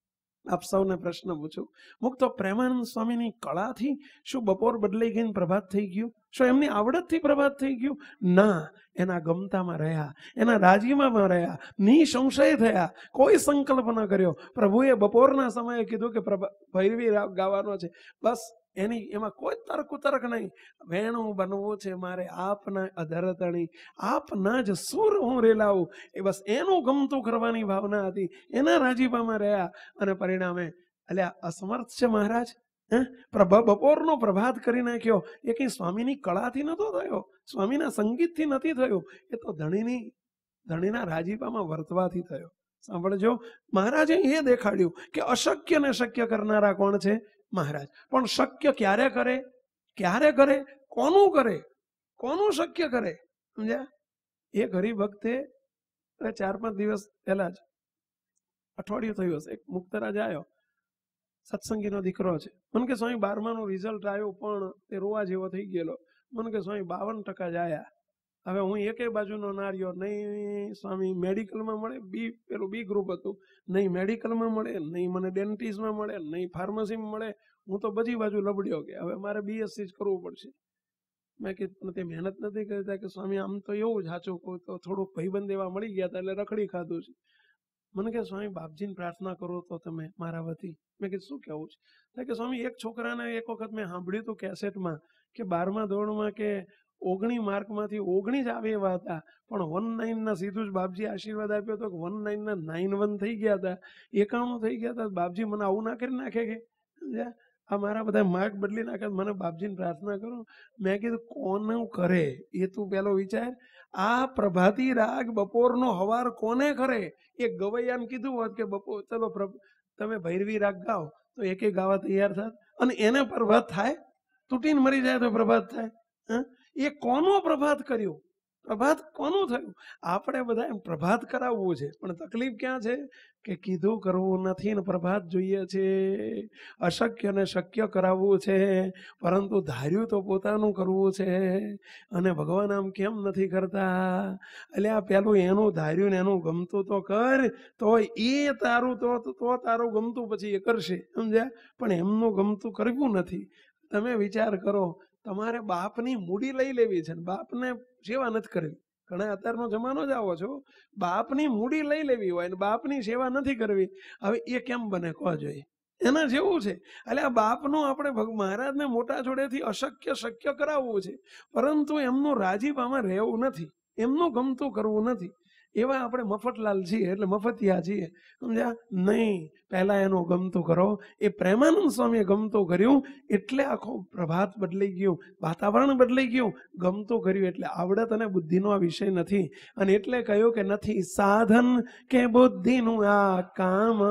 આપ સૌને પ્રશ્ન પૂછું. મુક્ત પ્રેમાનંદ સ્વામીની કળાથી શું બપોર બદલાઈ ગઈને પ્રભાત થઈ ગયું? શું એમની આવડતથી પ્રભાત થઈ ગયું? ના, એના ગમતામાં રહ્યા, એના રાજીમાં રહ્યા, નિસંશય થયા, કોઈ સંકલ્પ ન કર્યો. પ્રભુએ બપોરના સમયે કીધું કે ભૈરવી રાગ ગાવાનો છે. બસ એની એમાં કોઈ તર્ક તર્ક નહીં. વેણું બનવું છે મારે આપના અધરતણી. આપના જ સુર હું રેલાવું. એ બસ એનું ગમતું કરવાની ભાવના હતી. એના રાજીપામાં રહ્યા અને પરિણામે, અલ્યા, અસમર્થ છે મહારાજ. પ્રભા બપોરનો પ્રભાત કરી નાખ્યો. એ કઈ સ્વામીની કળાથી નતો થયો? સ્વામીના સંગીતથી નથી થયો? એ તો ધણીની, ધણીના રાજીપામાં વર્તવાથી થયો. સાંભળજો, મહારાજે એ દેખાડ્યું કે અશક્ય ને શક્ય કરનારા કોણ છે? મહારાજ. પણ શક્ય ક્યારે કરે? ક્યારે કરે? કોનું કરે? કોનું શક્ય કરે? સમજ્યા? એક હરિભક્તે ચાર પાંચ દિવસ પહેલા જ, અઠવાડિયું થયું હશે, એક મુક્તરાજ આવ્યો. સત્સંગીનો દીકરો છે. મને કે, સ્વામી, બારમાનું રિઝલ્ટ આવ્યું પણ તે રોવા જેવો થઈ ગયેલો. મને કે, સ્વામી, બાવન ટકા જ આવ્યા હવે હું એકે બાજુનો નાર્યો નહીં, સ્વામી મેડિકલમાં મળે, બી પેલું બી ગ્રુપ હતું, નહીં મેડિકલમાં મળે, નહીં મને ડેન્ટિસ્ટમાં મળે, નહીં ફાર્મસીમાં મળે, હું તો બધી બાજુ લબડ્યો કે હવે મારે બીએસસી જ કરવું પડશે. મેં કીધું તે મહેનત નથી કરતા કે સ્વામી, આમ તો એવું જ સાચું કહું, તો થોડુંક ભાઈબંધ એવા મળી ગયા હતા એટલે રખડી ખાધું છે. મને કે, સ્વામી, બાપજીને પ્રાર્થના કરો તો તમે મારા વતી. મેં કીધું, શું કહેવું છે? કે, સ્વામી, એક છોકરાને એક વખત મેં સાંભળ્યું હતું કેસેટમાં કે બારમા ધોરણમાં કે ઓગણી માર્કમાંથી ઓગણી જ આવે એવા હતા. પણ વન નાઇનના સીધું જ બાપજી આશીર્વાદ આપ્યો હતો કે વન નાઇનના નાઇન વન થઈ ગયા હતા. એકાણું થઈ ગયા હતા. બાપજી મને આવું ના કરી નાખે કે? આ મારા બધા માર્ક બદલી નાખે મને બાપજીને પ્રાર્થના કરું. મેં કીધું, કોને કરે? એ તું પેલો વિચાર. આ પ્રભાતી રાગ બપોરનો હવાર કોને કરે? એ ગવૈયાને કીધું હોત કે બપોર ચલો તમે ભૈરવી રાગ ગાઓ. તો એકે ગાવા તૈયાર થાત. અને એને પ્રભાત થાય? તૂટીને મરી જાય તો પ્રભાત થાય? એ કોનો પ્રભાત કર્યો? પ્રભાત કોનું થયું? આપણે બધા એમ પ્રભાત કરાવવું છે, પણ તકલીફ ક્યાં છે? કે કીધું કરવું નથી ને પ્રભાત જોઈએ છે. અશક્ય ને શક્ય કરાવવું છે, પરંતુ ધાર્યું તો પોતાનું કરવું છે. અને ભગવાન આમ કેમ નથી કરતા? એટલે આ પેલું એનું ધાર્યું ને એનું ગમતું તો કર, તો એ તારું તો તો તારું ગમતું પછી એ કરશે, સમજ્યા? પણ એમનું ગમતું કરવું નથી. તમે વિચાર કરો તમારે બાપની મૂડી લઈ લેવી છે બાપને સેવા નથી કરવી. ઘણા અત્યારનો જમાનો જ આવો છો બાપની મૂડી લઈ લેવી હોય ને બાપની સેવા નથી કરવી. હવે એ કેમ બને કહો જોઈએ. એના જેવું છે. એટલે આ બાપનું આપણે મહારાજને મોટા જોડેથી અશક્ય શક્ય કરાવવું છે. પરંતુ એમનું રાજીપામાં રહેવું નથી. એમનું ગમતું કરવું નથી. એવા આપણે મફતલાલ છીએ, એટલે મફતિયા છીએ. સમજ્યા? નહીં. પહેલા એનું ગમતું કરો. એ પ્રેમાનંદ સ્વામીએ ગમતું કર્યું, એટલે આખો પ્રભાત બદલાઈ ગયું, વાતાવરણ બદલાઈ ગયું. ગમતું કર્યું એટલે આવડત અને બુદ્ધિનો આ વિષય નથી. અને એટલે કહ્યું કે નથી, સાધન કે બુદ્ધિનું આ કામ?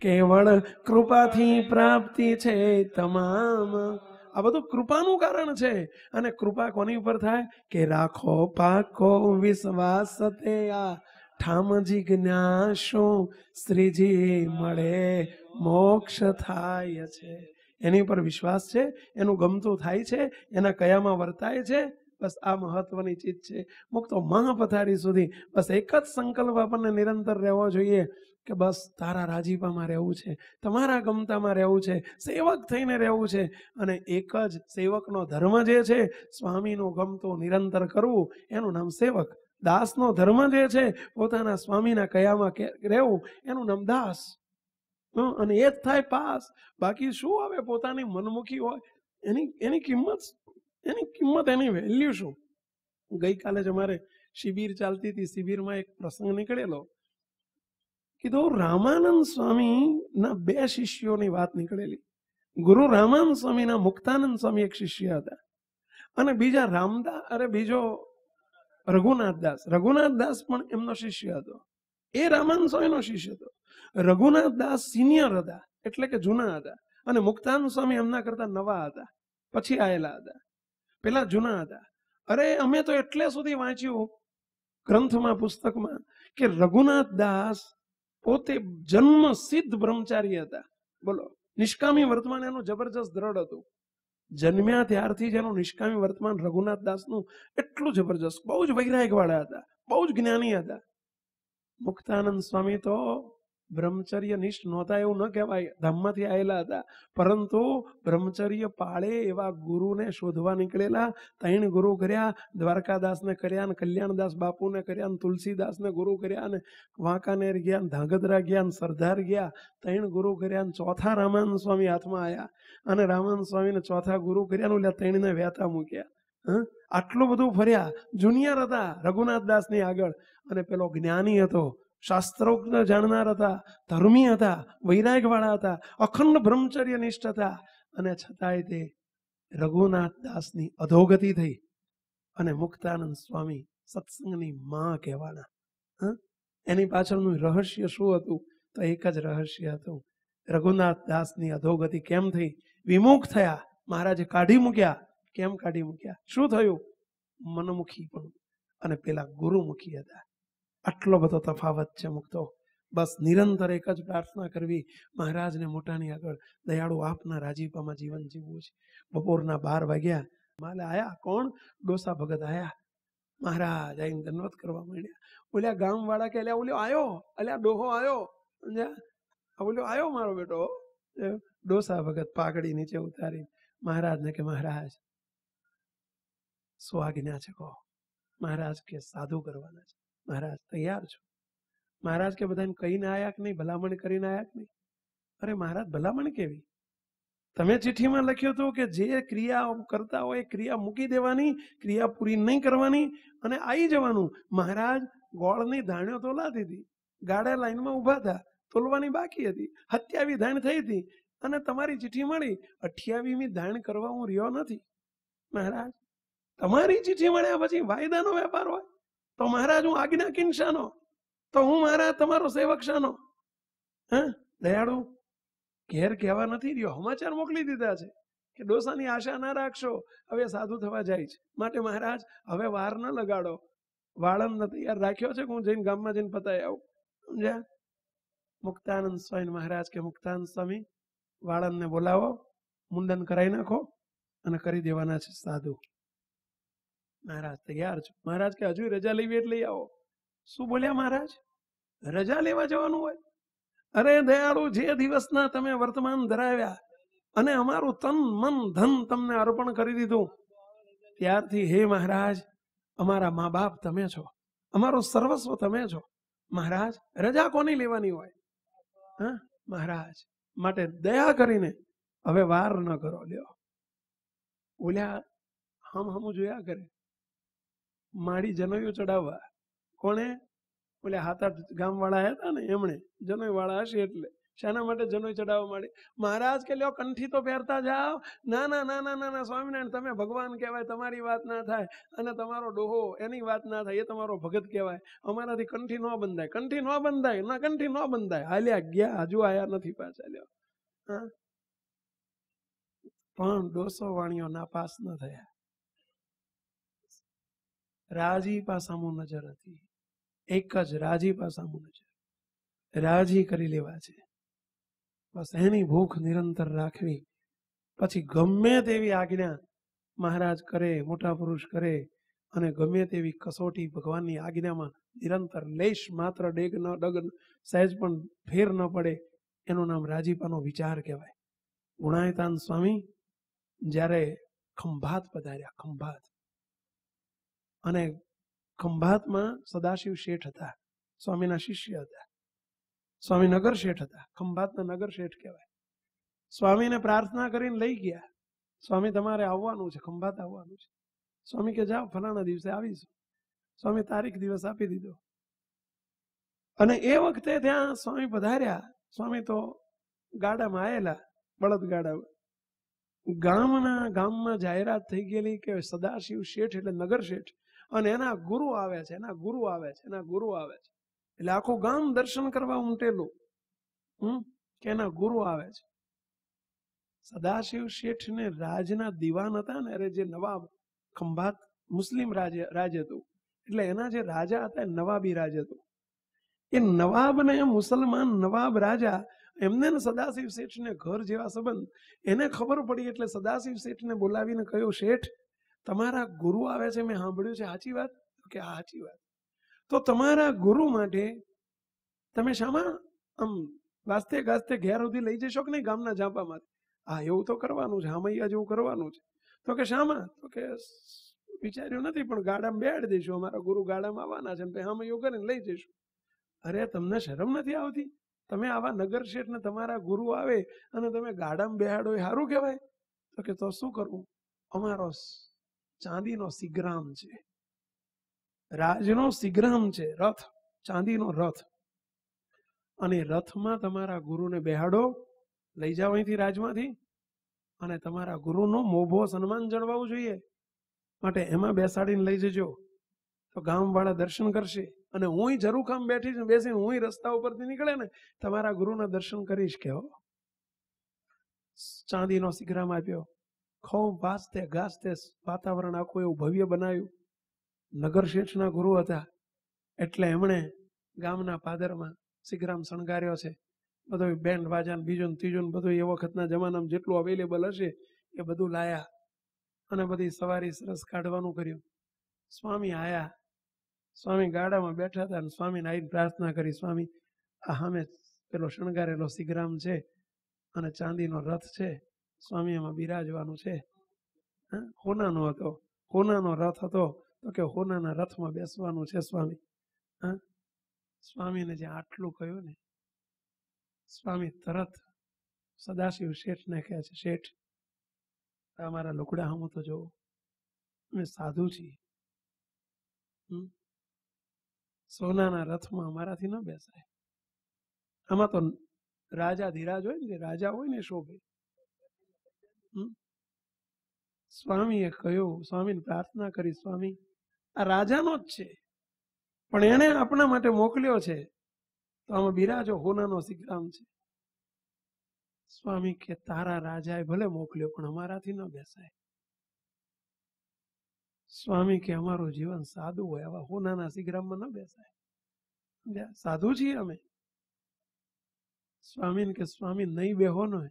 કેવળ કૃપાથી પ્રાપ્તિ છે તમામ. આ બધું કૃપાનું કારણ છે. અને કૃપા કોની ઉપર થાય? કે રાખો પાકો વિશ્વાસ તે આ ઠામ જિજ્ઞાસો શ્રીજી મળે, મોક્ષ થાય છે. એની ઉપર વિશ્વાસ છે, એનું ગમતું થાય છે, એના કયામાં વર્તાય છે? બસ આ મહત્વની ચીજ છે. મુક્તો મહાપથારી સુધી બસ એક જ સંકલ્પ આપણને નિરંતર રહેવો જોઈએ. કે બસ તારા રાજીપામાં રહેવું છે, તમારા ગમતામાં રહેવું છે, સેવક થઈને રહેવું છે અને એક જ સેવકનો ધર્મ જે છે, સ્વામીનું ગમતો નિરંતર કરવું, એનું નામ સેવક. દાસનો ધર્મ જે છે, પોતાના સ્વામીના કયામાં રહેવું, એનું નામ દાસ. અને એ જ થાય પાસ. બાકી શું આવે? પોતાની મનમુખી હોય, એની એની કિંમત એની કિંમત, એની વેલ્યુ શું? ગઈકાલે જ અમારે શિબિર ચાલતી હતી, શિબિરમાં એક પ્રસંગ નીકળેલો. કીધું રામાનંદ સ્વામીના બે શિષ્યોની વાત નીકળેલી ગુરુ રામાનંદ સ્વામીના મુક્તાનંદ સ્વામી એક શિષ્ય હતા અને બીજા રામદાસ અરે બીજો રઘુનાથ દાસ રઘુનાથ દાસ પણ એમનો શિષ્ય હતો એ રામાનંદ સ્વામીનો શિષ્ય હતો રઘુનાથ દાસ સિનિયર હતા એટલે કે જૂના હતા અને મુક્તાનંદ સ્વામી એમના કરતા નવા હતા પછી આવેલા હતા પેલા જૂના હતા અરે અમે તો એટલે સુધી વાંચ્યું ગ્રંથમાં પુસ્તકમાં કે રઘુનાથ દાસ પોતે જન્મ સિદ્ધ બ્રહ્મચારી હતા. બોલો, નિષ્કામી વર્તમાન એનું જબરજસ્ત દ્રઢ હતું. જન્મ્યા ત્યારથી જ એનું નિષ્કામી વર્તમાન રઘુનાથ દાસનું એટલું જબરજસ્ત, બહુ જ વૈરાગ વાળા હતા, બહુ જ જ્ઞાની હતા. મુક્તાનંદ સ્વામી તો બ્રહ્મચર્ય નિષ્ઠ નહોતા એવું ન કહેવાય. ધામમાંથી આવેલા હતા. પરંતુ બ્રહ્મચર્ય પાળે એવા ગુરુને શોધવા નીકળેલા, ત્રણ ગુરુ કર્યા, દ્વારકાદાસને કર્યા ને કલ્યાણદાસ બાપુને કર્યા ને તુલસીદાસને ગુરુ કર્યા ને વાંકાનેર ગયા ને ધાંગધ્રા ગયા ને સરદાર ગયા. ત્રણ ગુરુ કર્યા ને ચોથા રામાનંદ સ્વામી હાથમાં આવ્યા અને રામાનંદ સ્વામીને ચોથા ગુરુ કર્યા ને ત્રણને વહેતા મૂક્યા? આટલું બધું ફર્યા. જુનિયર હતા. રઘુનાથ દાસની આગળ. અને પેલો જ્ઞાની હતો. શાસ્ત્રોક્ત જાણનાર હતા, ધર્મી હતા વૈરાગવાળા હતા, અખંડ બ્રહ્મચર્ય નિષ્ઠ હતા અને છતાંય તે રઘુનાથ દાસની અધોગતિ થઈ અને મુક્તાનંદ સ્વામી સત્સંગની માં કહેવાના? એની પાછળનું રહસ્ય શું હતું? તો એક જ રહસ્ય હતું. રઘુનાથ દાસની અધોગતિ કેમ થઈ? વિમુખ થયા. મહારાજે કાઢી મૂક્યા. કેમ કાઢી મૂક્યા? શું થયું? મનમુખી પણ. અને પેલા ગુરુમુખી હતા. આટલો બધો તફાવત છે મુક્તો. બસ નિરંતર એક જ પ્રાર્થના કરવી. મહારાજને મોટાની આગળ દયાળુ આપના રાજીપામાં જીવન જીવવું છે. બપોરના બાર વાગ્યા માલે આયા. કોણ? ડોસા ભગત આયા. મહારાજ આઈને દંડવત કરવા માંડ્યા. ઓલ્યા ગામ વાળા કે અલ્યા ઓલ્યો આયો? અલ્યા ડોહો આયો? સમજ્યા? આ ઓલ્યો આયો મારો બેટો? એ ડોસા ભગત પાઘડી નીચે ઉતારી મહારાજને કે, મહારાજ, શું આજ્ઞા છે કહો? મહારાજ કે, સાધુ કરવાના છે. મહારાજ, તૈયાર છો? મહારાજ કે બધાને કહીને આયા કે નહીં, ભલામણ કરીને આયા કે નહીં? અરે મહારાજ, ભલામણ કેવી? તમે ચિઠ્ઠીમાં લખ્યું હતું કે જે ક્રિયા કરતા હોય ક્રિયા મૂકી દેવાની, ક્રિયા પૂરી નહીં કરવાની અને આવી જવાનું. મહારાજ ગોળની ધાણ્યો તોલાતી હતી ગાડા લાઈનમાં ઊભા હતા તોલવાની બાકી હતી, હત્યાવી ધાણ થઈ હતી અને તમારી ચિઠ્ઠી મળી. અઠ્યાવીમી ધાણ કરવા હું રહ્યો નથી. મહારાજ, તમારી ચિઠ્ઠી મળ્યા પછી વાયદાનો વેપાર હોય? તો મહારાજ, હું આજ્ઞા કિંશાનો તો હું મારા, તમારો સેવક શાનો? હા? દયાળુ, ઘેર કહેવા નથી રહ્યો. સમાચાર મોકલી દીધા છે કે ડોસાની આશા ના રાખશો. હવે સાધુ થવા જાય છે. માટે મહારાજ, હવે વાર ન લગાડો. વાળન તૈયાર રાખ્યો છે કે હું જઈને ગામમાં જઈને પતાવી આવું? સમજ્યા? મુક્તાનંદ સ્વામી મહારાજ કે મુક્તાનંદ સ્વામી વાળનને બોલાવો, મુંડન કરાવી નાખો અને કરી દેવાના છે સાધુ. મહારાજ તૈયાર છો. મહારાજ કે, હજુ રજા લેવી એટલે આવો. શું બોલ્યા મહારાજ? રજા લેવા જવાનું હોય. અરે દયાળુ, જે દિવસના તમે વર્તમાન ધરાવ્યા અને અમારું તન, મન, ધન તમને અર્પણ કરી દીધું, ત્યારથી હે મહારાજ, અમારા મા બાપ તમે છો. અમારું સર્વસ્વ તમે છો. મહારાજ, રજા કોની લેવાની હોય? હા, મહારાજ, માટે દયા કરીને હવે વાર ન કરો, લ્યો. ઓલ્યા હમ હમ જોયા કરે. માડી જનોયું ચડાવવા. કોણે? ઓલે હાથ આઠ ગામ વાળા હતા ને એમણે જનોઈ વાળા હશે એટલે. શાના માટે જનોઈ ચડાવવા માંડી. મહારાજ કે, લ્યો, કંઠી તો પહેરતા જાઓ. ના ના ના ના ના ના, સ્વામિનારાયણ, તમે ભગવાન કહેવાય, તમારી વાત ના થાય. અને તમારો ડોહો, એની વાત ના થાય, એ તમારો ભગત કહેવાય. અમારાથી કંઠી ન બંધાય, કંઠી ન બંધાય, ના, કંઠી ન બંધાય. હાલ્યા ગયા, હજુ આયા નથી પાછા, લ્યો. પણ દોસો વાણીઓ નાપાસ ન થયા. રાજી પાસામાં નજર હતી એક જ રાજી પાસામાં નજર રાજી કરી લેવા છે બસ એની ભૂખ નિરંતર રાખવી પછી ગમે તેવી આજ્ઞા મહારાજ કરે મોટા પુરુષ કરે અને ગમે તેવી કસોટી ભગવાનની આજ્ઞામાં નિરંતર લેશ માત્ર ડેગ ન ડગ સહેજ પણ ફેર ન પડે એનું નામ રાજીપાનો વિચાર કહેવાય ગુણાયતાન સ્વામી જ્યારે ખંભાત પધાર્યા ખંભાત અને ખંભાતમાં સદાશિવ શેઠ હતા, સ્વામીના શિષ્ય હતા સ્વામી નગર શેઠ હતા ખંભાતના નગર શેઠ કહેવાય. સ્વામીને પ્રાર્થના કરીને લઈ ગયા, સ્વામી, તમારે આવવાનું છે, ખંભાત આવવાનું છે. સ્વામી કે, જાઓ, ફલાણા દિવસે આવીશું. સ્વામી, તારીખ દિવસ આપી દીધો. અને એ વખતે ત્યાં સ્વામી પધાર્યા. સ્વામી તો ગાડામાં આવેલા બળદ ગાડામાં ગામના ગામમાં જાહેરાત થઈ ગયેલી કે સદાશિવ શેઠ એટલે નગર શેઠ. અને એના ગુરુ આવે છે, એના ગુરુ આવે છે, એના ગુરુ આવે છે. એટલે આખું ગામ દર્શન કરવા ઉમટેલું, હમ, કે એના ગુરુ આવે છે. સદાશિવ શેઠ ને રાજના દિવાન હતા ને, અરે જે નવાબ ખંભાત મુસ્લિમ રાજ રાજ હતું. એટલે એના જે રાજા હતા એ નવાબી રાજ હતું. એ નવાબ ને મુસલમાન નવાબ રાજા, એમને સદાશિવ શેઠ ને ઘર જેવા સંબંધ, એને ખબર પડી એટલે સદાશિવ શેઠ ને બોલાવીને કહ્યું, શેઠ તમારા ગુરુ આવે છે મેં સાંભળ્યું છે, સાચી વાત? કે આ સાચી વાત. તો તમારા ગુરુ માટે તમે શામાં આમ વાસ્તે ગાસ્તે ઘેર સુધી લઈ જશો કે નહીં ગામના ઝાંપામાંથી હા, એવું તો કરવાનું છે, હામૈયા જેવું કરવાનું છે. તો કે શામાં? તો કે વિચાર્યું નથી, પણ ગાડામાં બેડ દઈશું, અમારા ગુરુ ગાડામાં આવવાના છે ને હામૈયું કરીને લઈ જઈશું. અરે, તમને શરમ નથી આવતી? તમે આવા નગર શેઠ ને તમારા ગુરુ આવે અને તમે ગાડામાં બેહાડો એ સારું કહેવાય? તો કે તો શું કરવું? અમારો ચાંદીનો સિગ્રામ છે. રાજનો સિગ્રામ છે, રથ, ચાંદીનો રથ. અને રથમાં તમારા ગુરુને બેહાડો, લઈ જાઓ અહીંથી રાજમાંથી અને તમારા ગુરુનો મોભો સન્માન જળવાવું જોઈએ. માટે એમાં બેસાડીને લઈ જજો. તો ગામવાળા દર્શન કરશે અને હું જરૂર કામ બેઠી છું બેસીને હું રસ્તા ઉપરથી નીકળે ને તમારા ગુરુના દર્શન કરીશ કેવો ચાંદીનો સિગ્રામ આપ્યો. ખૂબ વાંચતે ગાજતે વાતાવરણ આખું એવું ભવ્ય બનાવ્યું. નગર શેઠના ગુરુ હતા. એટલે એમણે ગામના પાદરમાં સિગ્રામ શણગાર્યો છે. બધું બેન્ડ બાજાન બીજું ત્રીજું બધું એ વખતના જમાનામાં જેટલું અવેલેબલ હશે એ બધું લાયા અને બધી સવારી સરસ કાઢવાનું કર્યું. સ્વામી આયા. સ્વામી ગાડામાં બેઠા હતા અને સ્વામીને આવીને પ્રાર્થના કરી, સ્વામી, આ સામે પેલો શણગારેલો સિગ્રામ છે અને ચાંદીનો રથ છે. સ્વામી એમાં બિરાજવાનું છે. હોનાનો હતો. હોનાનો રથ હતો. તો કે હોનાના રથમાં બેસવાનું છે સ્વામી. હા? સ્વામીને જે આટલું કહ્યું ને. સ્વામી તરત સદાશિવ શેઠને કહે છે, શેઠ અમારા લુકડા હું તો જોઉં. અમે સાધુ છીએ. હમ? સોનાના રથમાં અમારાથી ન બેસાય. આમાં તો રાજા ધીરાજ હોય ને રાજા હોય ને શોભે. હમ? સ્વામીએ કહ્યું, સ્વામીને પ્રાર્થના કરી, સ્વામી, આ રાજાનો જ છે, પણ એણે આપણા માટે મોકલ્યો છે, તો આમાં બિરાજો હોનાનો સિગ્રામ છે. સ્વામી કે, તારા રાજાએ ભલે મોકલ્યો, પણ અમારાથી ન બેસાય. સ્વામી કે, અમારું જીવન સાદું હોય, આવા હોનાના સિગ્રામમાં ન બેસાય? સાધુ છીએ અમે. સ્વામીને કે, સ્વામી, નહીં બેહો ને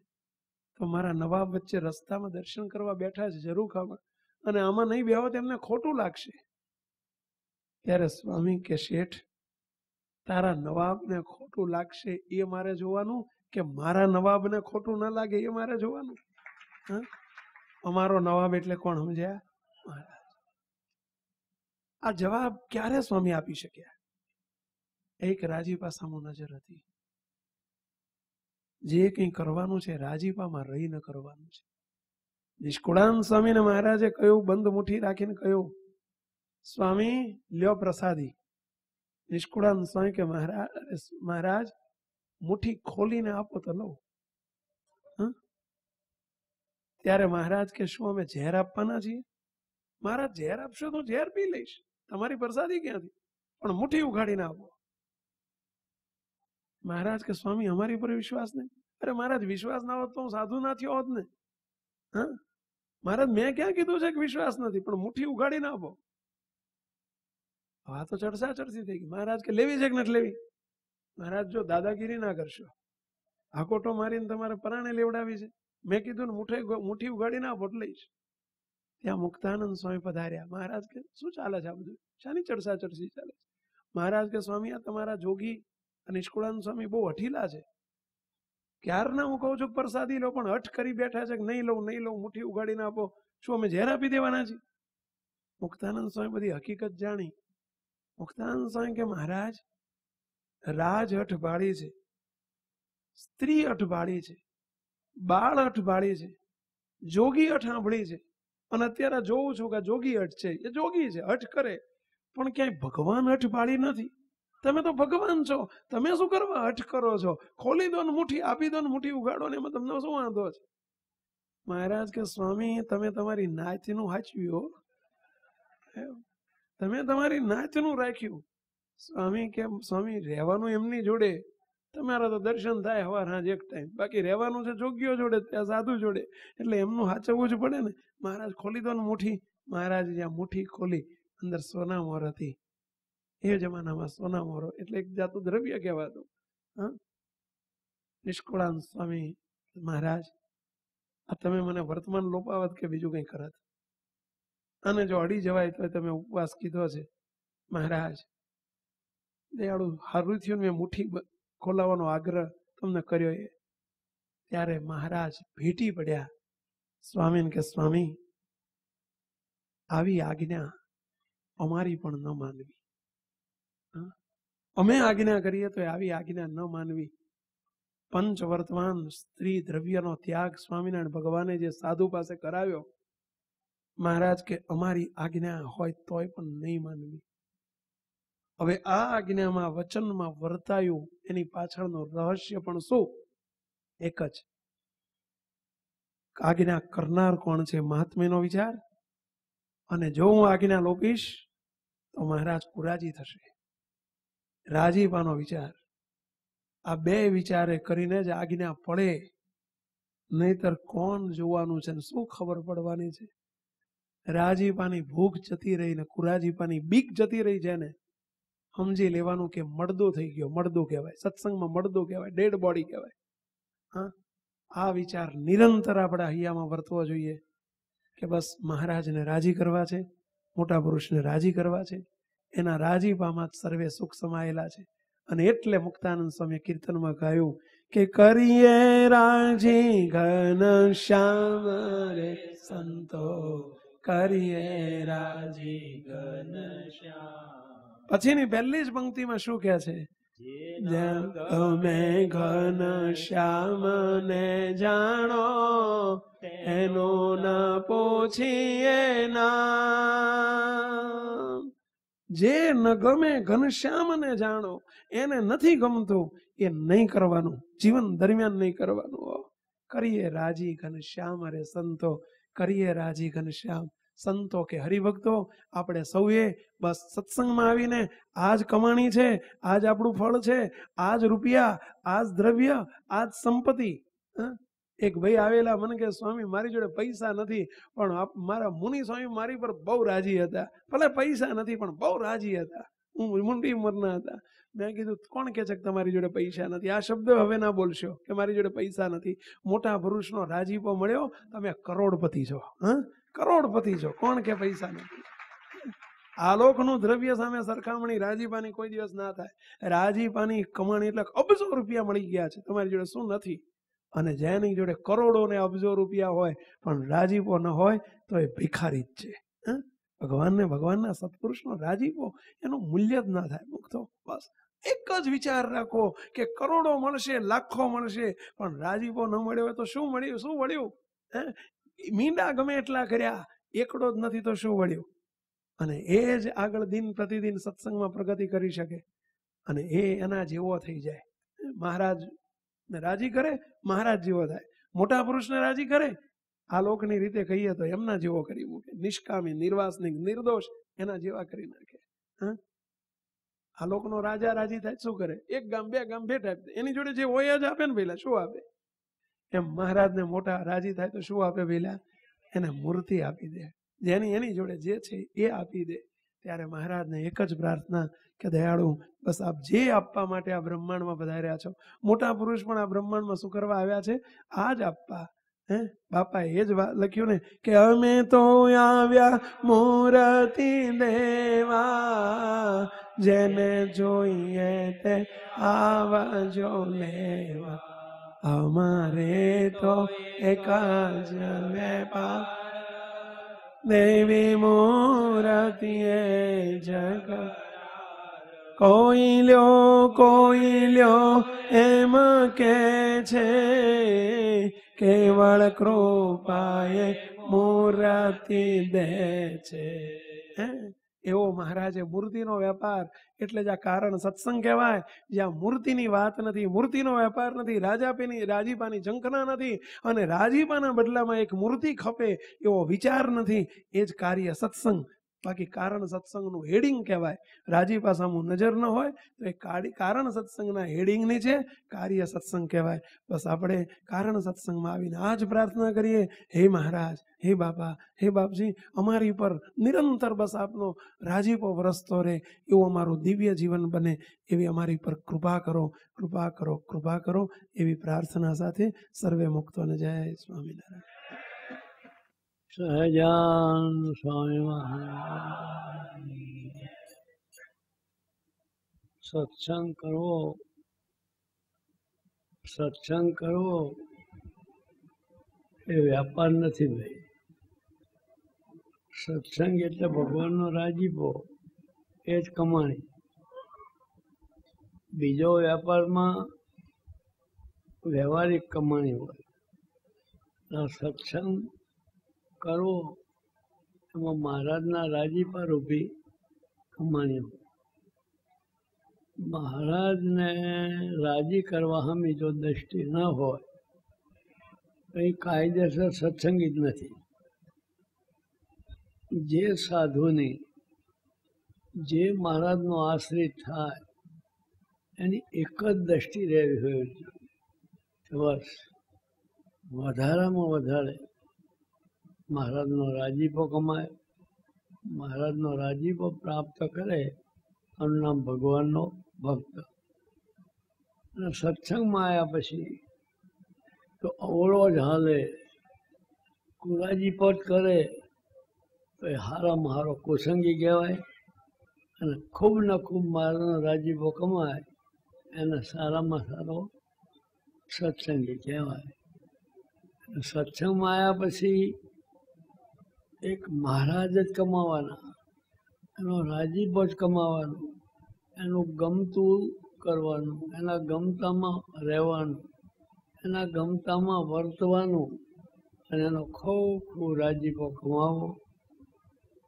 તો મારા નવાબ વચ્ચે રસ્તામાં દર્શન કરવા બેઠા છે, જરૂર ખાવા. અને આમાં નહીં બેહો તો એમને ખોટું લાગશે. ત્યારે સ્વામી કે, શેઠ, તારા નવાબને ખોટું લાગશે એ મારે જોવાનું કે મારા નવાબને ખોટું ના લાગે એ મારે જોવાનું? અમારો નવાબ એટલે કોણ સમજ્યા? મહારાજ. આ જવાબ ક્યારે સ્વામી આપી શક્યા? એક રાજી પાસામાં નજર હતી. જે કંઈ કરવાનું છે, રાજીપામાં રહીને કરવાનું છે. નિષ્કુળાન સ્વામીને મહારાજે કહ્યું, બંધ મુઠ્ઠી રાખીને કહ્યું, સ્વામી, લ્યો પ્રસાદી. નિષ્કુળાન સ્વામી કે મહારાજ મહારાજ, મુઠ્ઠી ખોલીને આપો તો લઉં? ત્યારે મહારાજ કે, શું અમે ઝેર આપવાના છીએ? મહારાજ, ઝેર આપશો તો ઝેર પી લઈશ. તમારી પ્રસાદી ક્યાંથી? પણ મુઠ્ઠી ઉઘાડીને આપો. મહારાજ કે, સ્વામી, અમારી પર વિશ્વાસ નહીં? અરે, મહારાજ, વિશ્વાસ ના હોત તો હું સાધુ ના થયો હોત ને. હા? મહારાજ, મેં ક્યાં કીધું છે કે વિશ્વાસ નથી? પણ મુઠ્ઠી ઉગાડી ના આપો તો ચડસા ચડસી થઈ ગઈ. મહારાજ કે, લેવી છે કે નથી લેવી? મહારાજ, જો દાદાગીરી ના કરશો. હાકોટો મારીને તમારે પરાણે લેવડાવી છે. મેં કીધું ને મુઠે મુઠ્ઠી ઉગાડી ના આપો લઈશ ત્યાં મુક્તાનંદ સ્વામી પધાર્યા. મહારાજ કે, શું ચાલે છે આ બધું? શાની ચડસા ચડસી ચાલે છે? મહારાજ કે, સ્વામી, આ તમારા જોગી અને નિષ્કુળાનંદ સ્વામી બહુ હઠીલા છે. ક્યારના હું કહું છું પ્રસાદી લો પણ હઠ કરી બેઠા છે કે નહીં લઉં નહીં લઉં, મુઠ્ઠી ઉગાડીને આપો. શું અમે ઝેર આપી દેવાના છીએ? મુક્તાનંદ સ્વામી બધી હકીકત જાણી. મુક્તાનંદ સ્વામી કે મહારાજ, રાજ અઠભાળી છે, સ્ત્રી અઠભાળી છે, બાળ અઠભાળી છે, જોગી અઠ આંભળી છે. અને અત્યારે જોઉં છું કે જોગી અઠ છે, એ જોગી છે અઠ કરે. પણ ક્યાંય ભગવાન હઠ બાળી નથી. તમે તો ભગવાન છો. તમે શું કરવા હઠ કરો છો? ખોલી દો ને મુઠ્ઠી, આપી દો ને મુઠ્ઠી ઉગાડો ને એમાં તમને શું વાંધો છે? મહારાજ કે, સ્વામી, તમે તમારી નાચનું હાચવ્યું. તમે તમારી નાચનું રાખ્યું. સ્વામી કે, સ્વામી, રહેવાનું એમની જોડે. તમારા તો દર્શન થાય હવાર હાજ એક ટાઈમ. બાકી રહેવાનું છે જોગ્યો જોડે, ત્યાં સાધુ જોડે. એટલે એમનું હાચવવું જ પડે ને. મહારાજ, ખોલી દો ને મુઠ્ઠી. મહારાજ જ્યાં મુઠ્ઠી ખોલી, અંદર સોના મોર હતી. એ જમાનામાં સોના મોરો એટલે એક જાતું દ્રવ્ય કહેવાતું. હા? નિષ્કુળાન સ્વામી મહારાજ, આ તમે મને વર્તમાન લોપાવત કે બીજું કંઈ કરત અને જો અડી જવાય તો તમે ઉપવાસ કીધો છે, મહારાજ. દયાળુ હારું થયું મેં મુઠ્ઠી ખોલાવવાનો આગ્રહ તમને કર્યો એ. ત્યારે મહારાજ ભેટી પડ્યા, સ્વામીને કે, સ્વામી, આવી આજ્ઞા અમારી પણ ન માનવી? અમે આજ્ઞા કરીએ તો આવી આજ્ઞા ન માનવી. પંચ વર્તમાન સ્ત્રી દ્રવ્યનો ત્યાગ સ્વામિનારાયણ ભગવાને જે સાધુ પાસે કરાવ્યો, મહારાજ કે અમારી આજ્ઞા હોય તોય પણ નહીં માનવી. હવે આ આજ્ઞામાં વચનમાં વર્તાયું, એની પાછળનો રહસ્ય પણ શું? એક જ. આજ્ઞા કરનાર કોણ છે મહાત્મ્યનો વિચાર? અને જો હું આજ્ઞા લોપીશ, તો મહારાજ પુરાજી થશે. રાજીપાનો વિચાર. આ બે વિચારે કરીને જ આજ્ઞા પડે. નહીતર કોણ જોવાનું છે શું ખબર પડવાની છે? રાજીપાની ભૂખ જતી રહી ને કુરાજીપાની બીક જતી રહી છે ને સમજી લેવાનું કે મળદો થઈ ગયો, મળદો કહેવાય. સત્સંગમાં મળદો કહેવાય, ડેડ બોડી કહેવાય. હા? આ વિચાર નિરંતર આપણા હૈયામાં વર્તવો જોઈએ કે બસ મહારાજને રાજી કરવા છે, મોટા પુરુષને રાજી કરવા છે. એના રાજીપામાં જ સર્વે સુખ સમાયેલા છે. અને એટલે મુક્તાનંદ સ્વામી કીર્તનમાં ગાયું કે કરીએ રાજી ઘન શ્યામ રે સંતો કરીએ રાજી ઘન પછીની પહેલી જ પંક્તિમાં શું કહે છે? તમે ઘન શ્યામ ને જાણો એનો ન પોછીએ ના જે ન ગમે ઘનશ્યામને જાણો, એને નથી ગમતું, એ નહીં કરવાનું, જીવન દરમિયાન નહીં કરવાનું કરીએ રાજી ઘનશ્યામ અરે સંતો, કરીએ રાજી ઘનશ્યામ સંતો કે હરિભક્તો, આપણે સૌએ બસ સત્સંગમાં આવીને આજ કમાણી છે, આજ આપણું ફળ છે, આજ રૂપિયા, આજ દ્રવ્ય, આજ સંપત્તિ, હં? એક ભાઈ આવેલા મને કે, સ્વામી, મારી જોડે પૈસા નથી, પણ મારા મુનિ સ્વામી મારી પર બહુ રાજી હતા. ભલે પૈસા નથી, પણ બહુ રાજી હતા. હું મુંડી ઉંમરના હતા. મેં કીધું, કોણ કે છે કે તમારી જોડે પૈસા નથી? આ શબ્દ હવે ના બોલશો કે, મારી જોડે પૈસા નથી. મોટા પુરુષનો રાજીપો મળ્યો, તમે કરોડપતિ છો. હા? કરોડપતિ છો. કોણ કે પૈસા નથી? આલોકનું દ્રવ્ય સામે સરખામણી રાજીપાની કોઈ દિવસ ના થાય. રાજીપાની કમાણી એટલે અબજો રૂપિયા મળી ગયા છે. તમારી જોડે શું નથી? અને જેની જોડે કરોડો ને અબજો રૂપિયા હોય, પણ રાજીપો ન હોય, તો એ ભિખારી જ છે? ભગવાનને ભગવાનના સત્પુરુષનો રાજીપો, એનું મૂલ્ય જ ના થાય. મુક્તો બસ. એક જ વિચાર રાખો કે કરોડો મળશે, લાખો મળશે, પણ રાજીપો ન મળ્યો તો શું મળ્યું? શું વળ્યું? હે? મીંડા ગમે એટલા કર્યા, એકડો જ નથી તો શું વળ્યું? અને એ જ આગળ દિન પ્રતિદિન સત્સંગમાં પ્રગતિ કરી શકે. અને એ એના જેવો થઈ જાય. મહારાજ ને રાજી કરે, મહારાજ જેવો થાય. મોટા પુરુષને રાજી કરે, આ લોકની રીતે કહીએ તો એમના જેવો કરી મૂકે. નિષ્કામી, નિર્વાસનિક, નિર્દોષ એના જેવા કરી નાખે. હા? આ લોકનો રાજા રાજી થાય શું કરે? એક ગામ, બે ગામ ભેટ આપી. એની જોડે જે હોય જ આપે ને પેલા શું આપે? એમ મહારાજને મોટા રાજી થાય તો શું આપે પેલા એને મૂર્તિ આપી દે. જેની એની જોડે જે છે એ આપી દે. ત્યારે મહારાજને એક જ પ્રાર્થના કે, દયાળુ, બસ આપ જે આપવા માટે આ બ્રહ્માંડમાં પધાર્યા છો. મોટા પુરુષ પણ આ બ્રહ્માંડમાં શું કરવા આવ્યા છે? આ જ આપવા. હે? બાપા એ જ લખ્યું ને કે, અમે તો આવ્યા મૂર્તિ દેવા, જેને જોઈએ તે આવજો લેવા. અમારે તો એક જ વેપાર દેવી મૂર્તિએ જગ કોઈ લ્યો કોઈ લ્યો, એમ કે છે કેવળ કૃપાએ મૂર્તિ દે છે? એવો મહારાજે મૂર્તિનો વેપાર, એટલે જ આ કારણ સત્સંગ કહેવાય. જ્યાં મૂર્તિની વાત નથી, મૂર્તિનો વેપાર નથી, રાજાપીની, રાજીપાની ઝંખના નથી અને રાજીપાના બદલામાં એક મૂર્તિ ખપે એવો વિચાર નથી, એ જ કાર્ય સત્સંગ. બાકી કારણ સત્સંગનું હેડિંગ કહેવાય. રાજી પાસામાં નજર ન હોય તો એ કારણ સત્સંગના હેડિંગની છે, કાર્ય સત્સંગ કહેવાય. બસ આપણે કારણ સત્સંગમાં આવીને આ જ પ્રાર્થના કરીએ. હે મહારાજ, હે બાપા, હે બાપજી, અમારી પર નિરંતર બસ આપનો રાજીપો વરસતો રહે. એવું અમારું દિવ્ય જીવન બને. એવી અમારી પર કૃપા કરો કૃપા કરો કૃપા કરો. એવી પ્રાર્થના સાથે સર્વે મુક્તોને જય સ્વામિનારાયણ. સહજાન સ્વામી સત્સંગ કરવો સત્સંગ કરવો એ વ્યાપાર નથી ભાઈ સત્સંગ એટલે ભગવાનનો રાજીપો એ જ કમાણી. બીજો વ્યાપારમાં વ્યવહારિક કમાણી હોય. સત્સંગ કરવો એમાં મહારાજના રાજીપા રૂપી ઊભી હોય મહારાજને રાજી કરવા હમી જો દ્રષ્ટિ ન હોય એ કાયદેસર સત્સંગી જ નથી. જે સાધુની, જે મહારાજનો આશ્રિત થાય, એની એક જ દ્રષ્ટિ રહેવી હોય બસ. વધારામાં વધારે મહારાજનો રાજીપો કમાય, મહારાજનો રાજીપો પ્રાપ્ત કરે એનું નામ ભગવાનનો ભક્ત. અને સત્સંગમાં આવ્યા પછી તો અવળો જ હાલે કુરાજીપટ કરે, તો એ હારામાં હારો કુસંગી કહેવાય અને ખૂબ ને ખૂબ મારાનો રાજીપો કમાય, એને સારામાં સારો સત્સંગી કહેવાય. સત્સંગમાં આવ્યા પછી એક મહારાજ જ કમાવાના, એનો રાજીપ જ કમાવાનો, એનું ગમતું કરવાનું, એના ગમતામાં રહેવાનું, એના ગમતામાં વર્તવાનું અને એનો ખૂબ ખૂબ રાજીપો કમાવો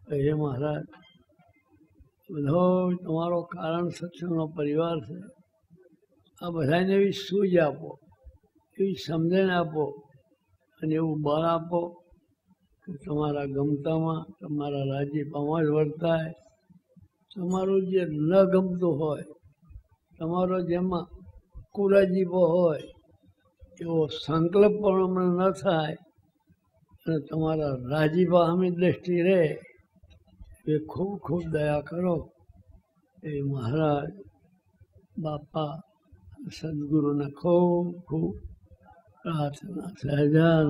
હે મહારાજ. બધો તમારો કારણ સત્સંગનો પરિવાર છે. આ બધાને એવી સૂઝ આપો, એવી સમજણ આપો અને એવું બળ આપો. તમારા ગમતામાં, તમારા રાજીપામાં જ વર્તાય. તમારું જે ન ગમતું હોય, તમારો જેમાં કુરાજીપો હોય, એવો સંકલ્પ પણ હમણાં ન થાય, અને તમારા રાજીપા અમે દ્રષ્ટિ રહે, એ ખૂબ ખૂબ દયા કરો. એ મહારાજ, બાપા, સદગુરુને ખૂબ ખૂબ પ્રાર્થના. સહજાન